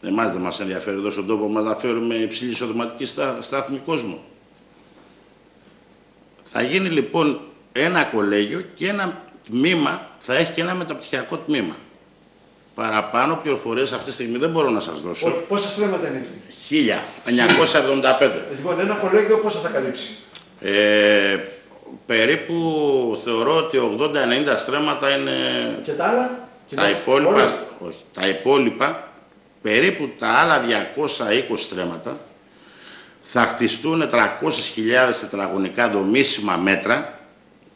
Εμάς δεν μας ενδιαφέρει εδώ στον τόπο μας να φέρουμε υψηλή εισοδηματική στάθμη κόσμο. Θα γίνει λοιπόν ένα κολέγιο και ένα τμήμα, θα έχει και ένα μεταπτυχιακό τμήμα. Παραπάνω πληροφορίες αυτή τη στιγμή δεν μπορώ να σας δώσω. Πόσα στρέμματα είναι εκεί, 1975. Λοιπόν, ένα κολέγιο πόσα θα καλύψει; Ε, περίπου θεωρώ ότι 80-90 στρέμματα είναι. Και τα άλλα; Τα υπόλοιπα, όχι, τα υπόλοιπα, περίπου τα άλλα 220 στρέμματα θα χτιστούν 300.000 τετραγωνικά δομήσιμα μέτρα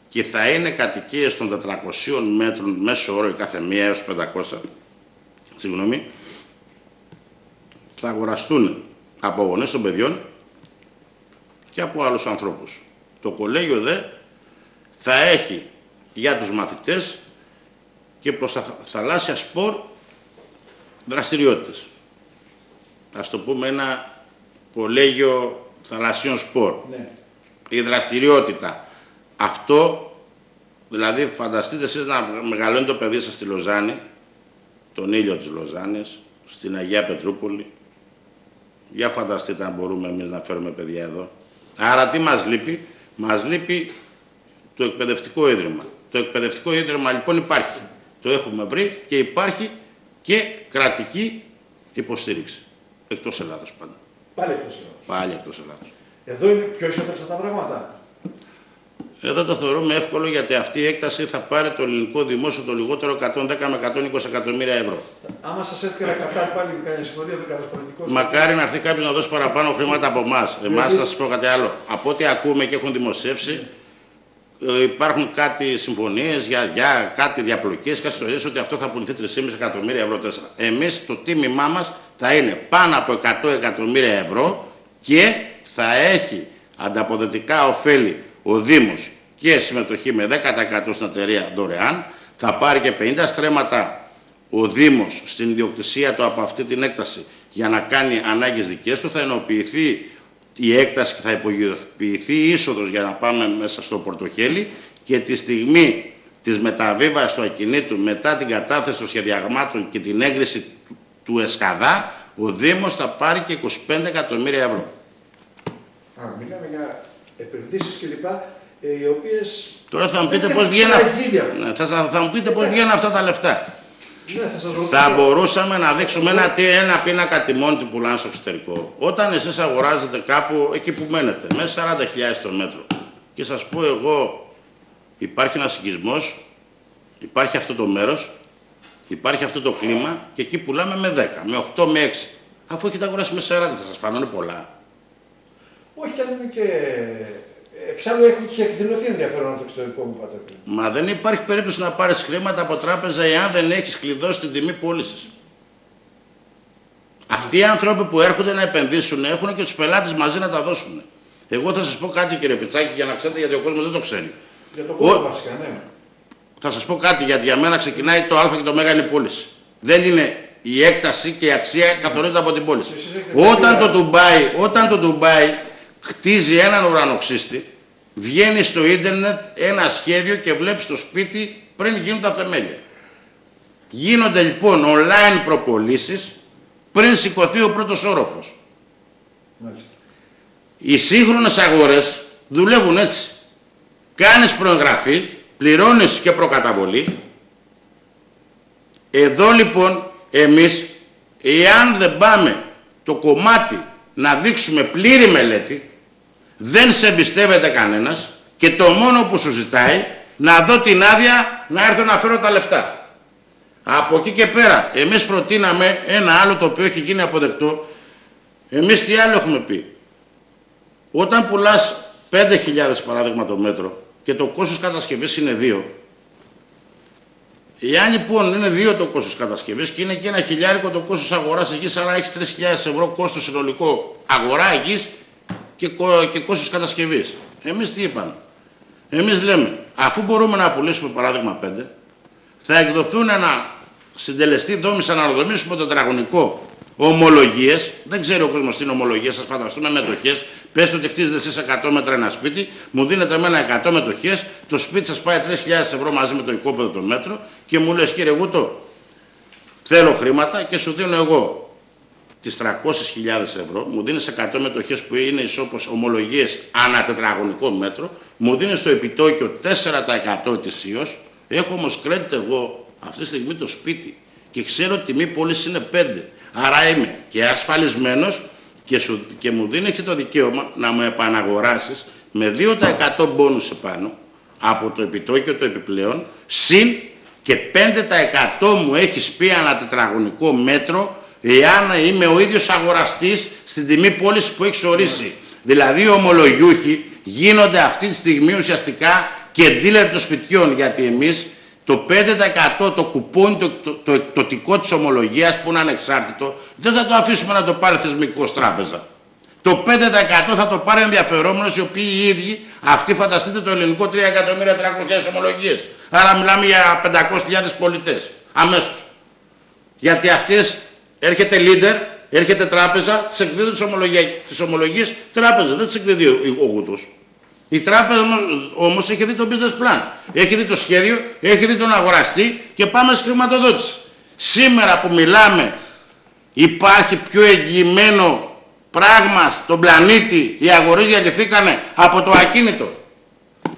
και θα είναι κατοικίες των 400 μέτρων μέσω όρο η κάθε μία έως 500 συγγνώμη, θα αγοραστούν από γονείς των παιδιών και από άλλους ανθρώπους. Το κολέγιο δε θα έχει για τους μαθητές και προς τα θαλάσσια σπορ δραστηριότητες. Ας το πούμε ένα κολέγιο θαλασσίων σπορ. Ναι. Η δραστηριότητα αυτό, δηλαδή φανταστείτε εσείς να μεγαλώνει το παιδί σας στη Λοζάνη, τον ήλιο της Λοζάνης, στην Αγία Πετρούπολη. Για φανταστείτε αν μπορούμε εμείς να φέρουμε παιδιά εδώ. Άρα τι μας λείπει; Μας λείπει το εκπαιδευτικό ίδρυμα. Το εκπαιδευτικό ίδρυμα λοιπόν υπάρχει. Το έχουμε βρει και υπάρχει και κρατική υποστήριξη. Εκτός Ελλάδος πάντα. Πάλι εκτός Ελλάδος. Πάλι εκτός Ελλάδος. Εδώ είναι πιο ισόταξα τα πράγματα. Εδώ το θεωρούμε εύκολο γιατί αυτή η έκταση θα πάρει το ελληνικό δημόσιο το λιγότερο 110 με 120 εκατομμύρια ευρώ. Άμα σας έφυγε κατά πάλι με κανένα συμφωνία με κανένα πολιτικό. Μακάρι να έρθει κάποιος να δώσει παραπάνω χρήματα από εμάς. Εμάς θα σας πω κάτι άλλο. Από ό,τι ακούμε και έχουν δημοσιεύσει, ε, υπάρχουν κάτι συμφωνίες για, για κάτι διαπλοκές, κάτι ιστορίες ότι αυτό θα πουληθεί 3,5 εκατομμύρια ευρώ. Εμείς το τίμημά μας θα είναι πάνω από 100 εκατομμύρια ευρώ και θα έχει ανταποδοτικά ωφέλη ο Δήμος και συμμετοχή με 10% στην εταιρεία δωρεάν, θα πάρει και 50 στρέμματα ο Δήμος στην ιδιοκτησία του από αυτή την έκταση για να κάνει ανάγκες δικές του, θα ενοποιηθεί η έκταση και θα υπογειοποιηθεί η είσοδος για να πάμε μέσα στο πορτοχέλι και τη στιγμή της μεταβίβασης του ακινήτου μετά την κατάθεση των σχεδιαγμάτων και την έγκριση του ΕΣΚΑΔΑ, ο Δήμος θα πάρει και 25 εκατομμύρια ευρώ. Α, μιλάμε για επενδύσεις κλπ. Ε, οι οποίες... Τώρα θα μου πείτε πώς βγαίνουν, ναι, θα, θα, θα μου πείτε πώς βγαίνουν αυτά τα λεφτά. Ναι, θα, σας θα μπορούσαμε να δείξουμε ένα, τι, ένα πίνακα τιμών που πουλάνε στο εξωτερικό. Όταν εσείς αγοράζετε κάπου εκεί που μένετε, μέσα 40.000 το μέτρο, και σας πω εγώ, υπάρχει ένας οικισμός, υπάρχει αυτό το μέρος, υπάρχει αυτό το κλίμα και εκεί πουλάμε με 10, με 8, με 6. Αφού έχετε αγοράσει με 40, θα σας φανούν πολλά. Όχι, αν είναι και. Εξάλλου έχει εκδηλωθεί ενδιαφέρον από το εξωτερικό μου πατέρα. Μα δεν υπάρχει περίπτωση να πάρεις χρήματα από τράπεζα εάν δεν έχεις κλειδώσει την τιμή πώλησης. Αυτοί οι άνθρωποι που έρχονται να επενδύσουν έχουν και τους πελάτες μαζί να τα δώσουν. Εγώ θα σας πω κάτι κύριε Πιτσάκη για να ξέρετε γιατί ο κόσμος δεν το ξέρει. Για το κόσμο βασικά, ναι. Θα σας πω κάτι γιατί για μένα ξεκινάει το Α και το Μ είναι η πώληση. Δεν είναι η έκταση και η αξία καθορίζεται από την πώληση. Όταν το, Ντουμπάι, όταν το Ντουμπάι χτίζει έναν ουρανοξύστη, βγαίνει στο ίντερνετ ένα σχέδιο και βλέπει το σπίτι πριν γίνουν τα θεμέλια. Γίνονται λοιπόν online προπολίσεις πριν σηκωθεί ο πρώτος όροφος. Οι σύγχρονες αγορές δουλεύουν έτσι. Κάνεις προεγγραφή, πληρώνεις και προκαταβολή. Εδώ λοιπόν εμείς, εάν δεν πάμε το κομμάτι να δείξουμε πλήρη μελέτη, δεν σε εμπιστεύεται κανένας και το μόνο που σου ζητάει να δω την άδεια να έρθω να φέρω τα λεφτά. Από εκεί και πέρα, εμείς προτείναμε ένα άλλο το οποίο έχει γίνει αποδεκτό. Εμείς τι άλλο έχουμε πει; Όταν πουλάς 5.000 παράδειγμα το μέτρο και το κόστος κατασκευής είναι 2, Εάν λοιπόν είναι 2 το κόστος κατασκευής και είναι και ένα χιλιάρικο το κόστος αγοράς εκεί, άρα έχεις 3.000 ευρώ κόστος συνολικό αγορά εκεί και, και κόστος κατασκευής. Εμείς τι είπαμε. Εμείς λέμε, αφού μπορούμε να πουλήσουμε παράδειγμα 5, θα εκδοθούν ένα συντελεστή δόμηση αναδομήσουμε το τετραγωνικό ομολογίες. Δεν ξέρει ο κόσμος τι είναι ομολογίες, σας φανταστούμε μετοχές. Πες ότι χτίζετε εσείς 100 μέτρα ένα σπίτι, μου δίνετε εμένα 100 μετοχές, το σπίτι σας πάει 3.000 ευρώ μαζί με το οικόπεδο το μέτρο και μου λες κύριε Γούτο, θέλω χρήματα και σου δίνω εγώ τις 300.000 ευρώ, μου δίνεις 100 μετοχές που είναι ισόπω ομολογίες ανά τετραγωνικό μέτρο, μου δίνεις το επιτόκιο 4% ετησίω Έχω όμως credit εγώ αυτή τη στιγμή το σπίτι και ξέρω ότι τιμή πώλησης είναι 5. Άρα είμαι και ασφαλισμένος και, και μου δίνει και το δικαίωμα να μου επαναγοράσεις με 2% μπόνους επάνω από το επιτόκιο το επιπλέον συν και 5% μου έχεις πει ένα τετραγωνικό μέτρο εάν είμαι ο ίδιος αγοραστής στην τιμή πώλησης που έχεις ορίσει. Δηλαδή οι ομολογιούχοι γίνονται αυτή τη στιγμή ουσιαστικά και dealer των σπιτιών, γιατί εμείς το 5% το κουπόνι, το, το, το εκτοτικό της ομολογίας που είναι ανεξάρτητο, δεν θα το αφήσουμε να το πάρει θεσμικός τράπεζα. Το 5% θα το πάρει ενδιαφερόμενος οι οποίοι οι ίδιοι, αυτοί φανταστείτε το ελληνικό 3.300.000 ομολογίες. Άρα μιλάμε για 500.000 πολιτές, αμέσως. Γιατί αυτές έρχεται leader, έρχεται τράπεζα, τις εκδίδει τις ομολογίες, τράπεζα, δεν τις εκδίδει ο Γούτος. Η τράπεζα όμω έχει δει το business plan, έχει δει το σχέδιο, έχει δει τον αγοραστή και πάμε στη χρηματοδότηση. Σήμερα που μιλάμε υπάρχει πιο εγγυημένο πράγμα στον πλανήτη, οι αγορές διαλυθήκανε από το ακίνητο.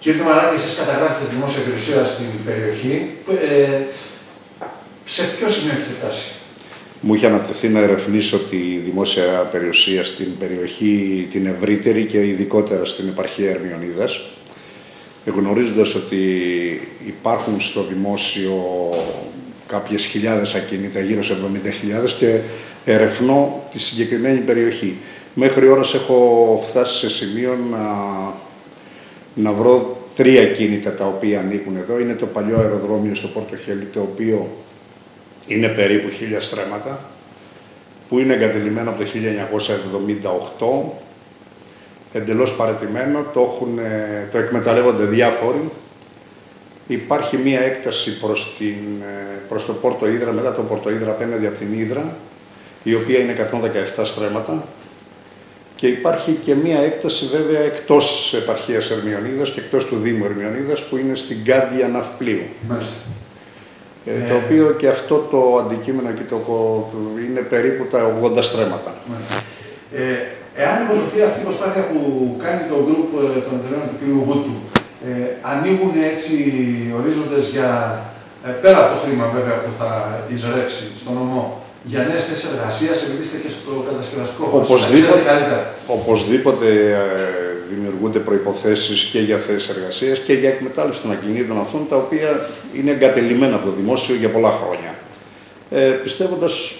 Κύριε Κομαράκη, εσείς καταγράφετε δημόσια περιουσία στην περιοχή. Ε, σε ποιο σημείο έχετε φτάσει; Μου είχε ανατεθεί να ερευνήσω τη δημόσια περιουσία στην περιοχή την ευρύτερη και ειδικότερα στην επαρχία Ερμιονίδας, γνωρίζοντας ότι υπάρχουν στο δημόσιο κάποιες χιλιάδες ακίνητα, γύρω σε 70.000 και ερευνώ τη συγκεκριμένη περιοχή. Μέχρι ώρας έχω φτάσει σε σημείο να, να βρω τρία ακίνητα τα οποία ανήκουν εδώ. Είναι το παλιό αεροδρόμιο στο Πόρτο Χέλη, το οποίο είναι περίπου χίλια στρέμματα, που είναι εγκατελειμμένο από το 1978, εντελώς παρετημένο, το, έχουν, το εκμεταλλεύονται διάφοροι. Υπάρχει μία έκταση προς, την, προς το Πόρτο Ήδρα, μετά το Πόρτο Ήδρα απέναντι από την Ήδρα, η οποία είναι 117 στρέμματα. Και υπάρχει και μία έκταση βέβαια εκτός επαρχίας Ερμιονίδας και εκτός του Δήμου Ερμιονίδας που είναι στην Κάντια Ναυπλίου. Μάλιστα. Ε, ναι. το οποίο και αυτό το αντικείμενο και το, είναι περίπου τα 80 στρέμματα. Ε, εάν υποδοθεί αυτή η προσπάθεια που κάνει το γκρουπ ε, των εταιρεών του κ. Γούτου, ε, ανοίγουν έτσι ορίζοντες για, ε, πέρα από το χρήμα βέβαια που θα εισρεύσει στον νομό, για νέες θέσεις εργασίας, επειδή είστε και στο κατασκευαστικό χώρο. Οπωσδήποτε, οπωσδήποτε δημιουργούνται προϋποθέσεις και για θέσεις εργασίας και για εκμετάλλευση των ακινήτων αυτών, τα οποία είναι εγκατελειμμένα από το δημόσιο για πολλά χρόνια. Ε, πιστεύοντας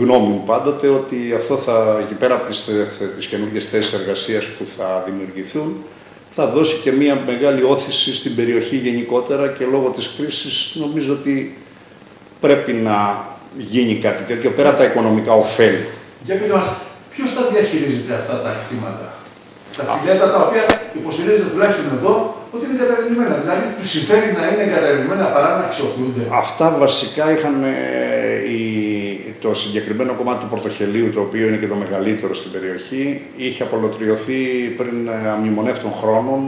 γνώμη μου πάντοτε ότι αυτό θα, εκεί πέρα από τις, τις καινούργιες θέσεις εργασίας που θα δημιουργηθούν, θα δώσει και μια μεγάλη όθηση στην περιοχή γενικότερα και λόγω της κρίσης νομίζω ότι πρέπει να γίνει κάτι τέτοιο, πέρα από τα οικονομικά ωφέλη. Για πείτε μας, ποιος τα διαχειρίζεται αυτά τα κτήματα, τα φιλέτα τα οποία υποστηρίζεται τουλάχιστον εδώ ότι είναι καταρρευνημένα. Δηλαδή τους συμφέρει να είναι καταρρευνημένα παρά να αξιοποιούνται. Αυτά βασικά είχαν η, το συγκεκριμένο κομμάτι του Πορτοχελίου, το οποίο είναι και το μεγαλύτερο στην περιοχή, είχε απολωτριωθεί πριν ε, αμνημονεύτων χρόνων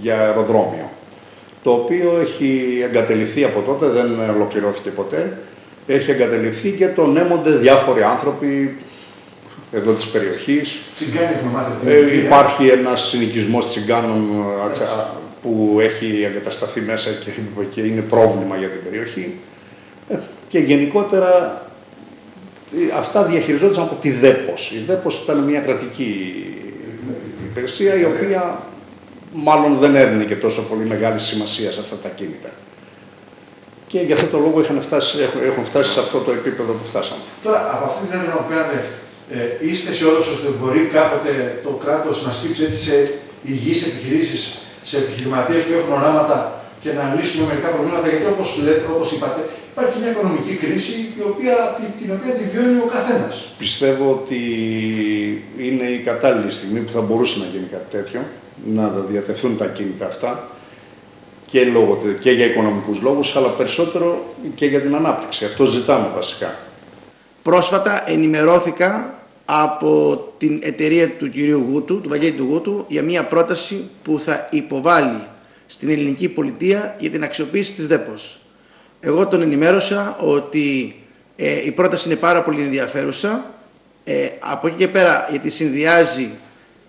για αεροδρόμιο. Το οποίο έχει εγκατελειφθεί από τότε, δεν ολοκληρώθηκε ποτέ. Έχει εγκατελειφθεί και τον έμονται διάφοροι άνθρωποι εδώ της περιοχής. Τσιγκάνοι έχουμε μάθει. Ε, υπάρχει ένας συνοικισμός τσιγκάνων που έχει εγκατασταθεί μέσα και, και είναι πρόβλημα για την περιοχή. Ε, και γενικότερα ε, αυτά διαχειριζόντουσαν από τη ΔΕΠΟΣ. Η ΔΕΠΟΣ ήταν μια κρατική υπηρεσία η οποία μάλλον δεν έδινε και τόσο πολύ μεγάλη σημασία σε αυτά τα κίνητα. Και για αυτό το λόγο έχουν φτάσει, έχουν φτάσει σε αυτό το επίπεδο που φτάσαμε. Τώρα, από αυτή την έννοια που κάνετε, ε, είστε αισιόδοξο ότι μπορεί κάποτε το κράτος να σκύψει έτσι σε υγιείς επιχειρήσεις σε επιχειρηματίες που έχουν οράματα και να λύσουμε μερικά προβλήματα. Γιατί όπως όπως είπατε, υπάρχει μια οικονομική κρίση η οποία, την, οποία τη βιώνει ο καθένας. Πιστεύω ότι είναι η κατάλληλη στιγμή που θα μπορούσε να γίνει κάτι τέτοιο, να διατεθούν τα κίνητα αυτά και, λόγω, και για οικονομικούς λόγους, αλλά περισσότερο και για την ανάπτυξη. Αυτό ζητάμε βασικά. Πρόσφατα ενημερώθηκα από την εταιρεία του κυρίου Γούτου, του Βαγγέλη του Γούτου, για μια πρόταση που θα υποβάλει στην ελληνική πολιτεία για την αξιοποίηση της ΔΕΠΟΣ. Εγώ τον ενημέρωσα ότι ε, η πρόταση είναι πάρα πολύ ενδιαφέρουσα. Ε, από εκεί και πέρα, γιατί συνδυάζει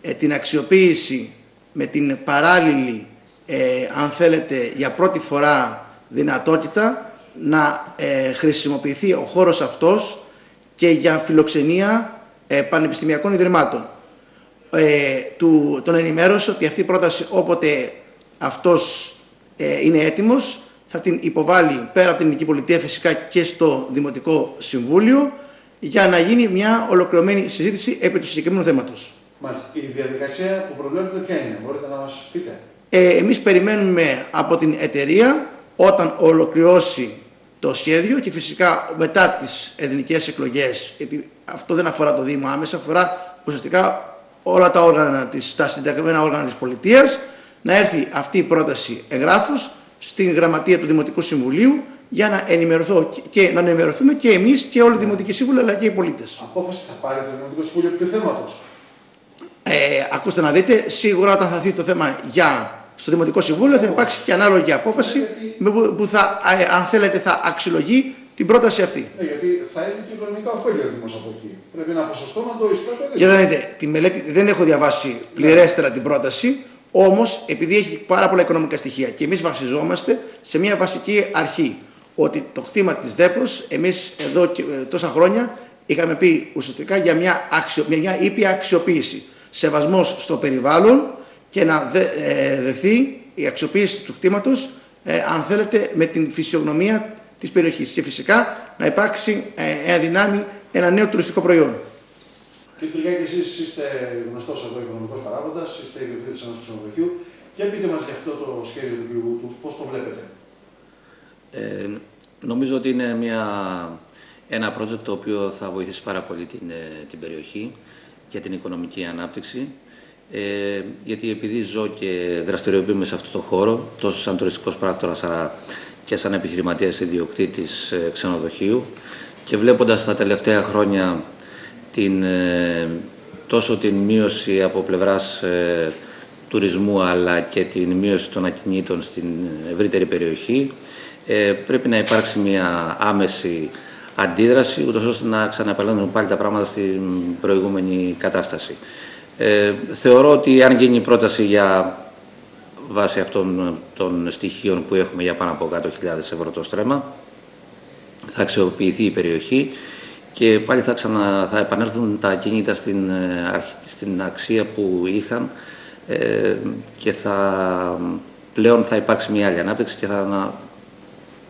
ε, την αξιοποίηση με την παράλληλη, ε, αν θέλετε, για πρώτη φορά δυνατότητα να χρησιμοποιηθεί ο χώρος αυτός και για φιλοξενία ε, πανεπιστημιακών ιδρυμάτων. Ε, του, τον ενημέρωσε ότι αυτή η πρόταση όποτε αυτός ε, είναι έτοιμος θα την υποβάλει πέρα από την Ελληνική Πολιτεία φυσικά και στο Δημοτικό Συμβούλιο για να γίνει μια ολοκληρωμένη συζήτηση επί του συγκεκριμένου θέματος. Μάλιστα. Η διαδικασία που προβλέπετε ποια είναι, μπορείτε να μας πείτε. Ε, εμείς περιμένουμε από την εταιρεία όταν ολοκληρώσει το σχέδιο και φυσικά μετά τις εθνικές εκλογές, γιατί αυτό δεν αφορά το Δήμο άμεσα, αφορά ουσιαστικά όλα τα όργανα της, τα συνταγμένα όργανα της πολιτείας, να έρθει αυτή η πρόταση εγγράφους στην γραμματεία του Δημοτικού Συμβουλίου για να ενημερωθώ και να ενημερωθούμε και εμείς και όλοι οι Δημοτικοί Σύμβουλοι αλλά και οι πολίτες. Απόφαση θα πάρει το Δημοτικό Συμβούλιο του θέματος. Ε, ακούστε να δείτε, σίγουρα όταν θα δει το θέμα για στο Δημοτικό Συμβούλιο θα υπάρξει και ανάλογη απόφαση που θα, αν θέλετε, θα αξιολογεί την πρόταση αυτή. Ναι, γιατί θα έχει και οικονομικά ωφέλη ο Δήμος από εκεί. Πρέπει ένα ποσοστό να το εισπράττει. Και δείτε, τη μελέτη δεν έχω διαβάσει πληρέστερα την πρόταση, όμως επειδή έχει πάρα πολλά οικονομικά στοιχεία και εμείς βασιζόμαστε σε μια βασική αρχή. Ότι το κτήμα της ΔΕΠΟ, εμείς εδώ και ε, τόσα χρόνια είχαμε πει ουσιαστικά για μια, αξιο, μια ήπια αξιοποίηση. Σεβασμός στο περιβάλλον, και να δε, ε, δεθεί η αξιοποίηση του κτήματος, ε, αν θέλετε, με την φυσιογνωμία της περιοχής. Και φυσικά να υπάρξει ε, δυνάμει ένα νέο τουριστικό προϊόν. Κύριε Τουργάκη, εσείς είστε γνωστός εδώ οικονομικός παράγοντας, είστε ιδιοκτήτης ενός ξενοδοχείου. Και πείτε μας για αυτό το σχέδιο του κ. του, πώς το βλέπετε; Ε, νομίζω ότι είναι μια, ένα project το οποίο θα βοηθήσει πάρα πολύ την, ε, την περιοχή για την οικονομική ανάπτυξη ε, γιατί επειδή ζω και δραστηριοποιούμε σε αυτό το χώρο, τόσο σαν τουριστικός πράκτορας αλλά και σαν επιχειρηματίας ιδιοκτήτης ε, ξενοδοχείου και βλέποντας τα τελευταία χρόνια την, ε, τόσο την μείωση από πλευράς ε, τουρισμού αλλά και την μείωση των ακινήτων στην ευρύτερη περιοχή ε, πρέπει να υπάρξει μια άμεση αντίδραση ούτως ώστε να ξαναπελώνουν πάλι τα πράγματα στην προηγούμενη κατάσταση. Ε, θεωρώ ότι αν γίνει η πρόταση για βάση αυτών των στοιχείων που έχουμε για πάνω από 100.000 ευρώ το στρέμμα, θα αξιοποιηθεί η περιοχή και πάλι θα, ξανα, θα επανέλθουν τα κινήτα στην, ε, στην αξία που είχαν ε, και θα, πλέον θα υπάρξει μια άλλη ανάπτυξη και θα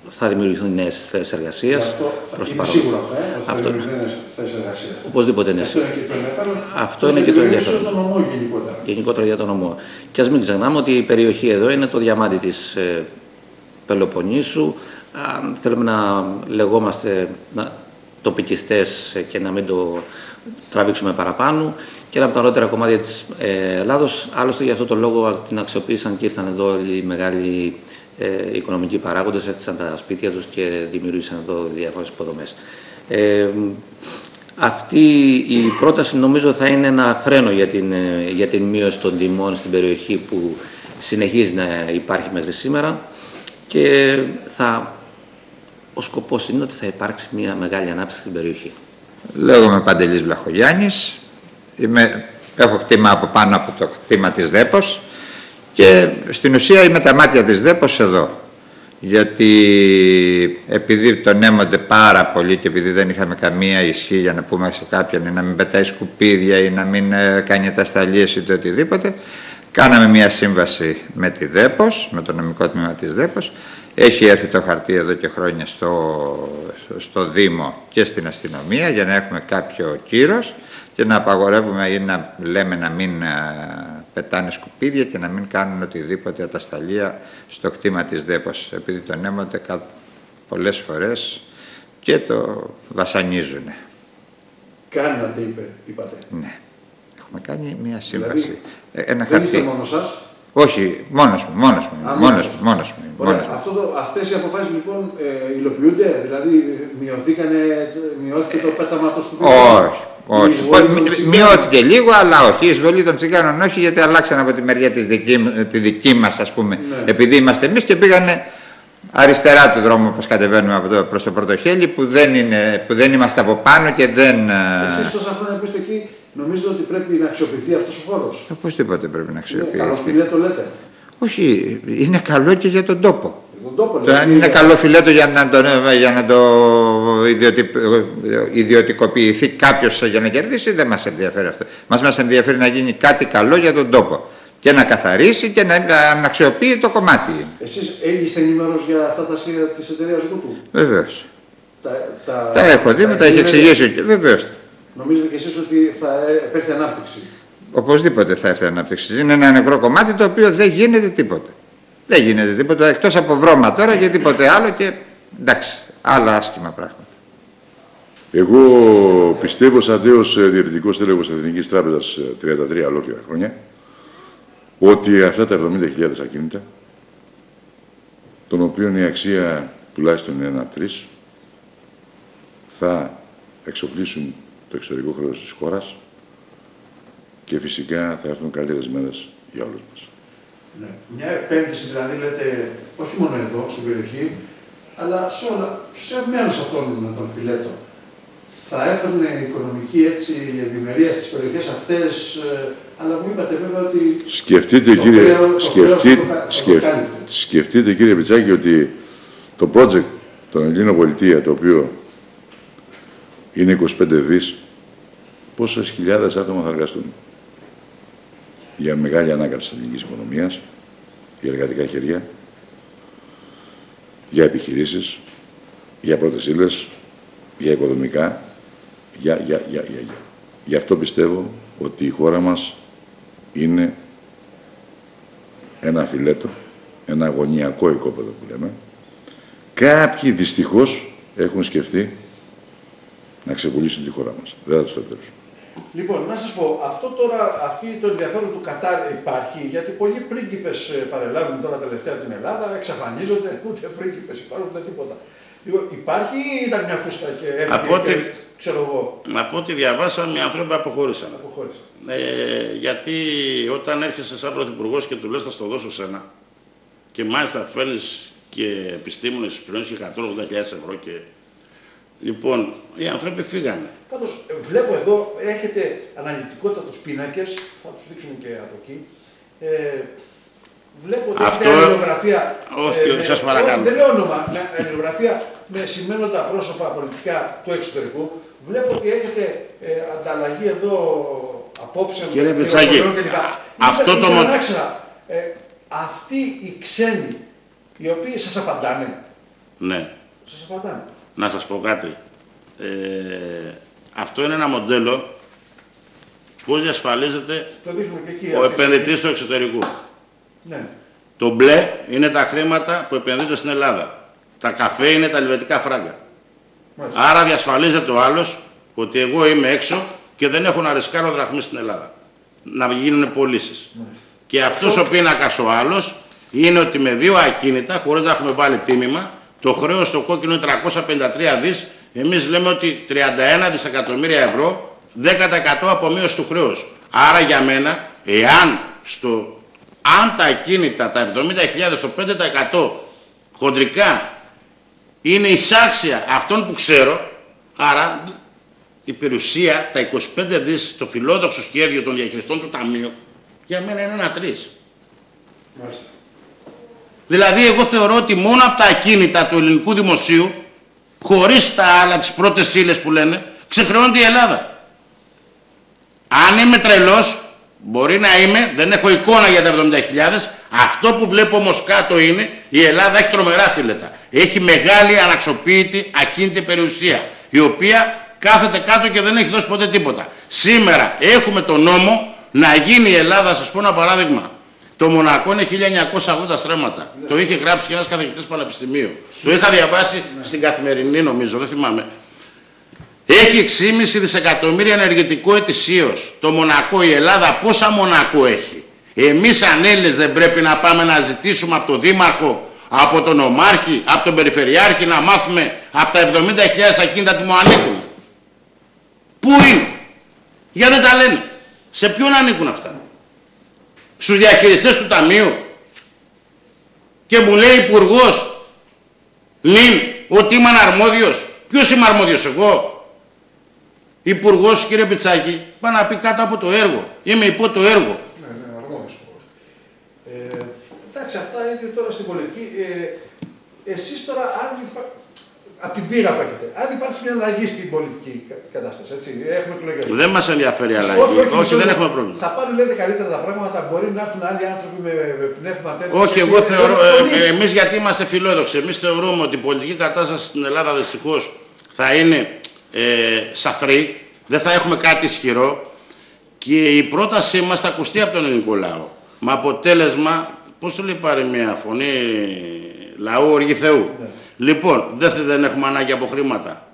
θα δημιουργηθούν νέες θέσεις εργασίας. Αυτό είναι σίγουρο αυτό, ε, ότι θα δημιουργηθούν θέσεις εργασίας. Οπωσδήποτε είναι Αυτό είναι και το ενδιαφέρον. Αυτό είναι και το ενδιαφέρον. τον νομό γενικότερα. Γενικότερα για τον νομό. Και ας μην ξεχνάμε ότι η περιοχή εδώ είναι το διαμάτι της ε, Πελοποννήσου. Αν θέλουμε να λεγόμαστε να, τοπικιστές και να μην το τραβήξουμε παραπάνω και ένα από τα ανώτερα κομμάτια της ε, Ελλάδος. Άλλωστε για αυτό το λόγο την αξιοποίησαν και ήρθαν εδώ οι μεγάλοι ε, οικονομικοί παράγοντες, έφτιαξαν τα σπίτια τους και δημιουργήσαν εδώ διάφορες υποδομές. Ε, αυτή η πρόταση νομίζω θα είναι ένα φρένο για την, ε, για την μείωση των τιμών στην περιοχή που συνεχίζει να υπάρχει μέχρι σήμερα και θα, ο σκοπός είναι ότι θα υπάρξει μια μεγάλη ανάπτυξη στην περιοχή. Λέγομαι Παντελής Βλαχογιάννης, Είμαι, έχω κτήμα από πάνω από το κτήμα της ΔΕΠΟΣ και στην ουσία είμαι τα μάτια της ΔΕΠΟΣ εδώ. Γιατί επειδή τον έμονται πάρα πολύ και επειδή δεν είχαμε καμία ισχύ για να πούμε σε κάποιον να μην πετάει σκουπίδια ή να μην ε, κάνει τα σταλίες ή το οτιδήποτε, κάναμε μια σύμβαση με τη ΔΕΠΟΣ, με το νομικό τμήμα της ΔΕΠΟΣ. Έχει έρθει το χαρτί εδώ και χρόνια στο, στο Δήμο και στην αστυνομία για να έχουμε κάποιο κύρος και να απαγορεύουμε ή να λέμε να μην ε, πετάνε σκουπίδια και να μην κάνουν οτιδήποτε ατασταλία στο κτήμα της ΔΕΠΟΣ, επειδή τον έμονται πολλές φορές και το βασανίζουν. Κάνατε, είπε, είπατε. Ναι. Έχουμε κάνει μια σύμβαση. Δηλαδή, ε, ένα δεν είστε μόνος σας; Όχι, μόνος μου, μόνος μου, Α, μόνος, μου, μόνος μου. Ωραία, μόνος αυτό το, αυτές οι αποφάσεις λοιπόν ε, υλοποιούνται, δηλαδή μειωθήκανε, μειώθηκε το πέταμα του σκουπίδιου. Όχι, όχι. Μειώθηκε λίγο, αλλά όχι. Η εισβολή των τσιγκάνων όχι, γιατί αλλάξαν από τη μεριά της δική, τη δική μας, ας πούμε, ναι. επειδή είμαστε εμείς και πήγανε αριστερά του δρόμου όπως κατεβαίνουμε από το, προς το πρωτοχέλι που δεν, είναι, που δεν είμαστε από πάνω και δεν... Ε, Εσείς τόσα χρόνια που είστε εκεί νομίζετε ότι πρέπει να αξιοποιηθεί αυτός ο χώρος; Οπωσδήποτε πρέπει να αξιοποιηθεί. Είναι καλό το λέτε; Όχι, είναι καλό και για τον τόπο. Το δηλαδή, είναι καλό φιλέτο για να, το, για να το ιδιωτι, ιδιωτικοποιηθεί κάποιος για να κερδίσει, δεν μας ενδιαφέρει αυτό. Μα μας ενδιαφέρει να γίνει κάτι καλό για τον τόπο και να καθαρίσει και να, να αξιοποιεί το κομμάτι. Εσείς είστε ενημερό για αυτά τα σχέδια της εταιρείας Γούτου. Βεβαίως. Τα, τα, τα, έχω δει, μου τα έχει εξηγήσει. Βεβαίως. Νομίζετε κι εσείς ότι θα έρθει ανάπτυξη; Οπωσδήποτε θα έρθει ανάπτυξη. Είναι ένα νεκρό κομμάτι το οποίο δεν γίνεται τίποτα. Δεν γίνεται τίποτα εκτός από βρώμα τώρα και τίποτε άλλο και εντάξει, άλλα άσχημα πράγματα. Εγώ πιστεύω σαν τέος ε, διευθυντικός τέλεγος της Εθνικής Τράπεζας 33 ε, ολόκληρα χρόνια ότι αυτά τα 70.000 ακίνητα των οποίων η αξία τουλάχιστον είναι ένα τρεις θα εξοφλήσουν το εξωτερικό χρέος της χώρας και φυσικά θα έρθουν καλύτερες μέρες για όλους μας. Ναι. Μια επένδυση δηλαδή λέτε όχι μόνο εδώ στην περιοχή, αλλά σε, όλα, σε μέρος αυτών των φιλέτων. Θα έφερνε οικονομική έτσι ευημερία στις περιοχές αυτές, ε, αλλά μου είπατε βέβαια ότι σκεφτείτε, το κύριε, χρέο, σκεφτείτε, το σκεφτείτε κύριε Πιτσάκη ότι το project των Ελλήνων Πολιτεία, το οποίο είναι 25 δις, πόσες χιλιάδες άτομα θα εργαστούν; Για μεγάλη ανάκαμψη της ελληνικής οικονομίας, για εργατικά χέρια, για επιχειρήσεις, για πρώτες ύλες, για οικοδομικά, για, για, για, για, για. Γι' αυτό πιστεύω ότι η χώρα μας είναι ένα φιλέτο, ένα αγωνιακό οικόπεδο που λέμε. Κάποιοι δυστυχώς έχουν σκεφτεί να ξεπουλήσουν τη χώρα μας. Δεν θα τους το επιτρέψουν. Λοιπόν, να σας πω, αυτό τώρα, αυτή το ενδιαφέρον του Κατάρ υπάρχει, γιατί πολλοί πρίγκιπες ε, παρελάβουν τώρα τελευταία την Ελλάδα, εξαφανίζονται, ούτε πρίγκιπες υπάρχουν, ούτε τίποτα. Λοιπόν, υπάρχει ή ήταν μια φούστα και έφυγε από και, ξέρω εγώ. Από ό,τι διαβάσαμε, οι άνθρωποι αποχώρησαν. αποχώρησαν. Ε, γιατί όταν έρχεσαι σαν πρωθυπουργός και του λες θα στο δώσω σένα και μάλιστα φέρνεις και επιστήμονες πληρώνεις και 180.000 ευρώ και Λοιπόν, οι άνθρωποι φύγανε. Πάντως, βλέπω εδώ, έχετε αναλυτικότητα τους πίνακες, θα τους δείξουμε και από εκεί. Ε, βλέπω ότι Αυτό... έχετε αλληλογραφία. Όχι, ε, σας παρακαλώ. δεν λέω όνομα, με αλληλογραφία με σημαίνοντα πρόσωπα πολιτικά του εξωτερικού. Βλέπω ότι έχετε ε, ανταλλαγή εδώ απόψε Κύριε Πιτσάκη, αυτό το ε, αυτοί οι ξένοι οι οποίοι σας απαντάνε, Ναι. Σας απαντάνε. Να σας πω κάτι. Ε, αυτό είναι ένα μοντέλο πώς διασφαλίζεται Το δείχνουμε και εκεί. ο αυτή τη επενδυτής του εξωτερικού. στιγμή. Ναι. Το μπλε είναι τα χρήματα που επενδύονται στην Ελλάδα. Τα καφέ είναι τα ελβετικά φράγκα. Μάλιστα. Άρα διασφαλίζεται ο άλλος ότι εγώ είμαι έξω και δεν έχω να ρισκάρω δραχμή στην Ελλάδα. Να γίνουν πωλήσεις. Και αυτός ο πίνακας ο άλλος είναι ότι με δύο ακίνητα, χωρίς να έχουμε βάλει τίμημα, το χρέος στο κόκκινο είναι 353 δις, εμείς λέμε ότι 31 δισεκατομμύρια ευρώ, 10% απομείωση του χρέους. Άρα για μένα, εάν στο, αν τα ακίνητα, τα 70.000, το 5% χοντρικά είναι εισάξια αυτών που ξέρω, άρα η περιουσία, τα 25 δις, το φιλόδοξο σχέδιο των διαχειριστών του Ταμείου, για μένα είναι ένα τρεις. Μάλιστα. Δηλαδή, εγώ θεωρώ ότι μόνο από τα ακίνητα του ελληνικού δημοσίου, χωρίς τα άλλα, τις πρώτες ύλες που λένε, ξεχρεώνεται η Ελλάδα. Αν είμαι τρελός, μπορεί να είμαι, δεν έχω εικόνα για τα 70.000, αυτό που βλέπω όμως κάτω είναι, η Ελλάδα έχει τρομερά φίλετα. Έχει μεγάλη αναξιοποίητη ακίνητη περιουσία, η οποία κάθεται κάτω και δεν έχει δώσει ποτέ τίποτα. Σήμερα έχουμε το νόμο να γίνει η Ελλάδα, σας πω ένα παράδειγμα, το Μονακό είναι 1980 στρέμματα. Το είχε γράψει και ένας καθηγητής πανεπιστημίου. Το είχα διαβάσει στην καθημερινή νομίζω, δεν θυμάμαι. Έχει 6,5 δισεκατομμύρια ενεργητικό ετησίως. Το Μονακό, η Ελλάδα πόσα Μονακό έχει; Εμείς αν Έλληνες δεν πρέπει να πάμε να ζητήσουμε από τον Δήμαρχο, από τον Ομάρχη, από τον Περιφερειάρχη να μάθουμε από τα 70.000 ακίνητα τι μου ανήκουν. Πού είναι; Για δεν τα λένε. Σε ποιον ανήκουν αυτά; Στους διαχειριστές του Ταμείου. Και μου λέει υπουργός Νιν ότι είμαι αναρμόδιος. Ποιος είμαι αρμόδιος εγώ; Υπουργός κύριε Πιτσάκη πάει να πει κάτω από το έργο. Είμαι υπό το έργο. Ναι, ναι, αρμόδιος υπουργός. Ε, εντάξει, αυτά είναι τώρα στην πολιτική. Ε, εσείς τώρα, αν υπά... από την πείρα που έχετε, αν υπάρχει μια αλλαγή στην πολιτική κα- κατάσταση, έτσι, έχουμε εκλογές. Δεν μας ενδιαφέρει η αλλαγή. Όχι, μισό δεν λεπτό. έχουμε πρόβλημα. Θα πάνε λέτε καλύτερα τα πράγματα, μπορεί να έρθουν άλλοι άνθρωποι με, με πνεύμα τέτοιο. Όχι, και εγώ να θεωρώ, συμφωνήσουν. ε, εμείς γιατί είμαστε φιλόδοξοι, εμείς θεωρούμε ότι η πολιτική κατάσταση στην Ελλάδα δυστυχώς θα είναι ε, σαφρή, δεν θα έχουμε κάτι ισχυρό και η πρότασή μας θα ακουστεί από τον ελληνικό λαό. Με αποτέλεσμα, πώς το λέει πάρει μια φωνή λαού οργή Θεού. Λοιπόν, δεν, θε- δεν έχουμε ανάγκη από χρήματα.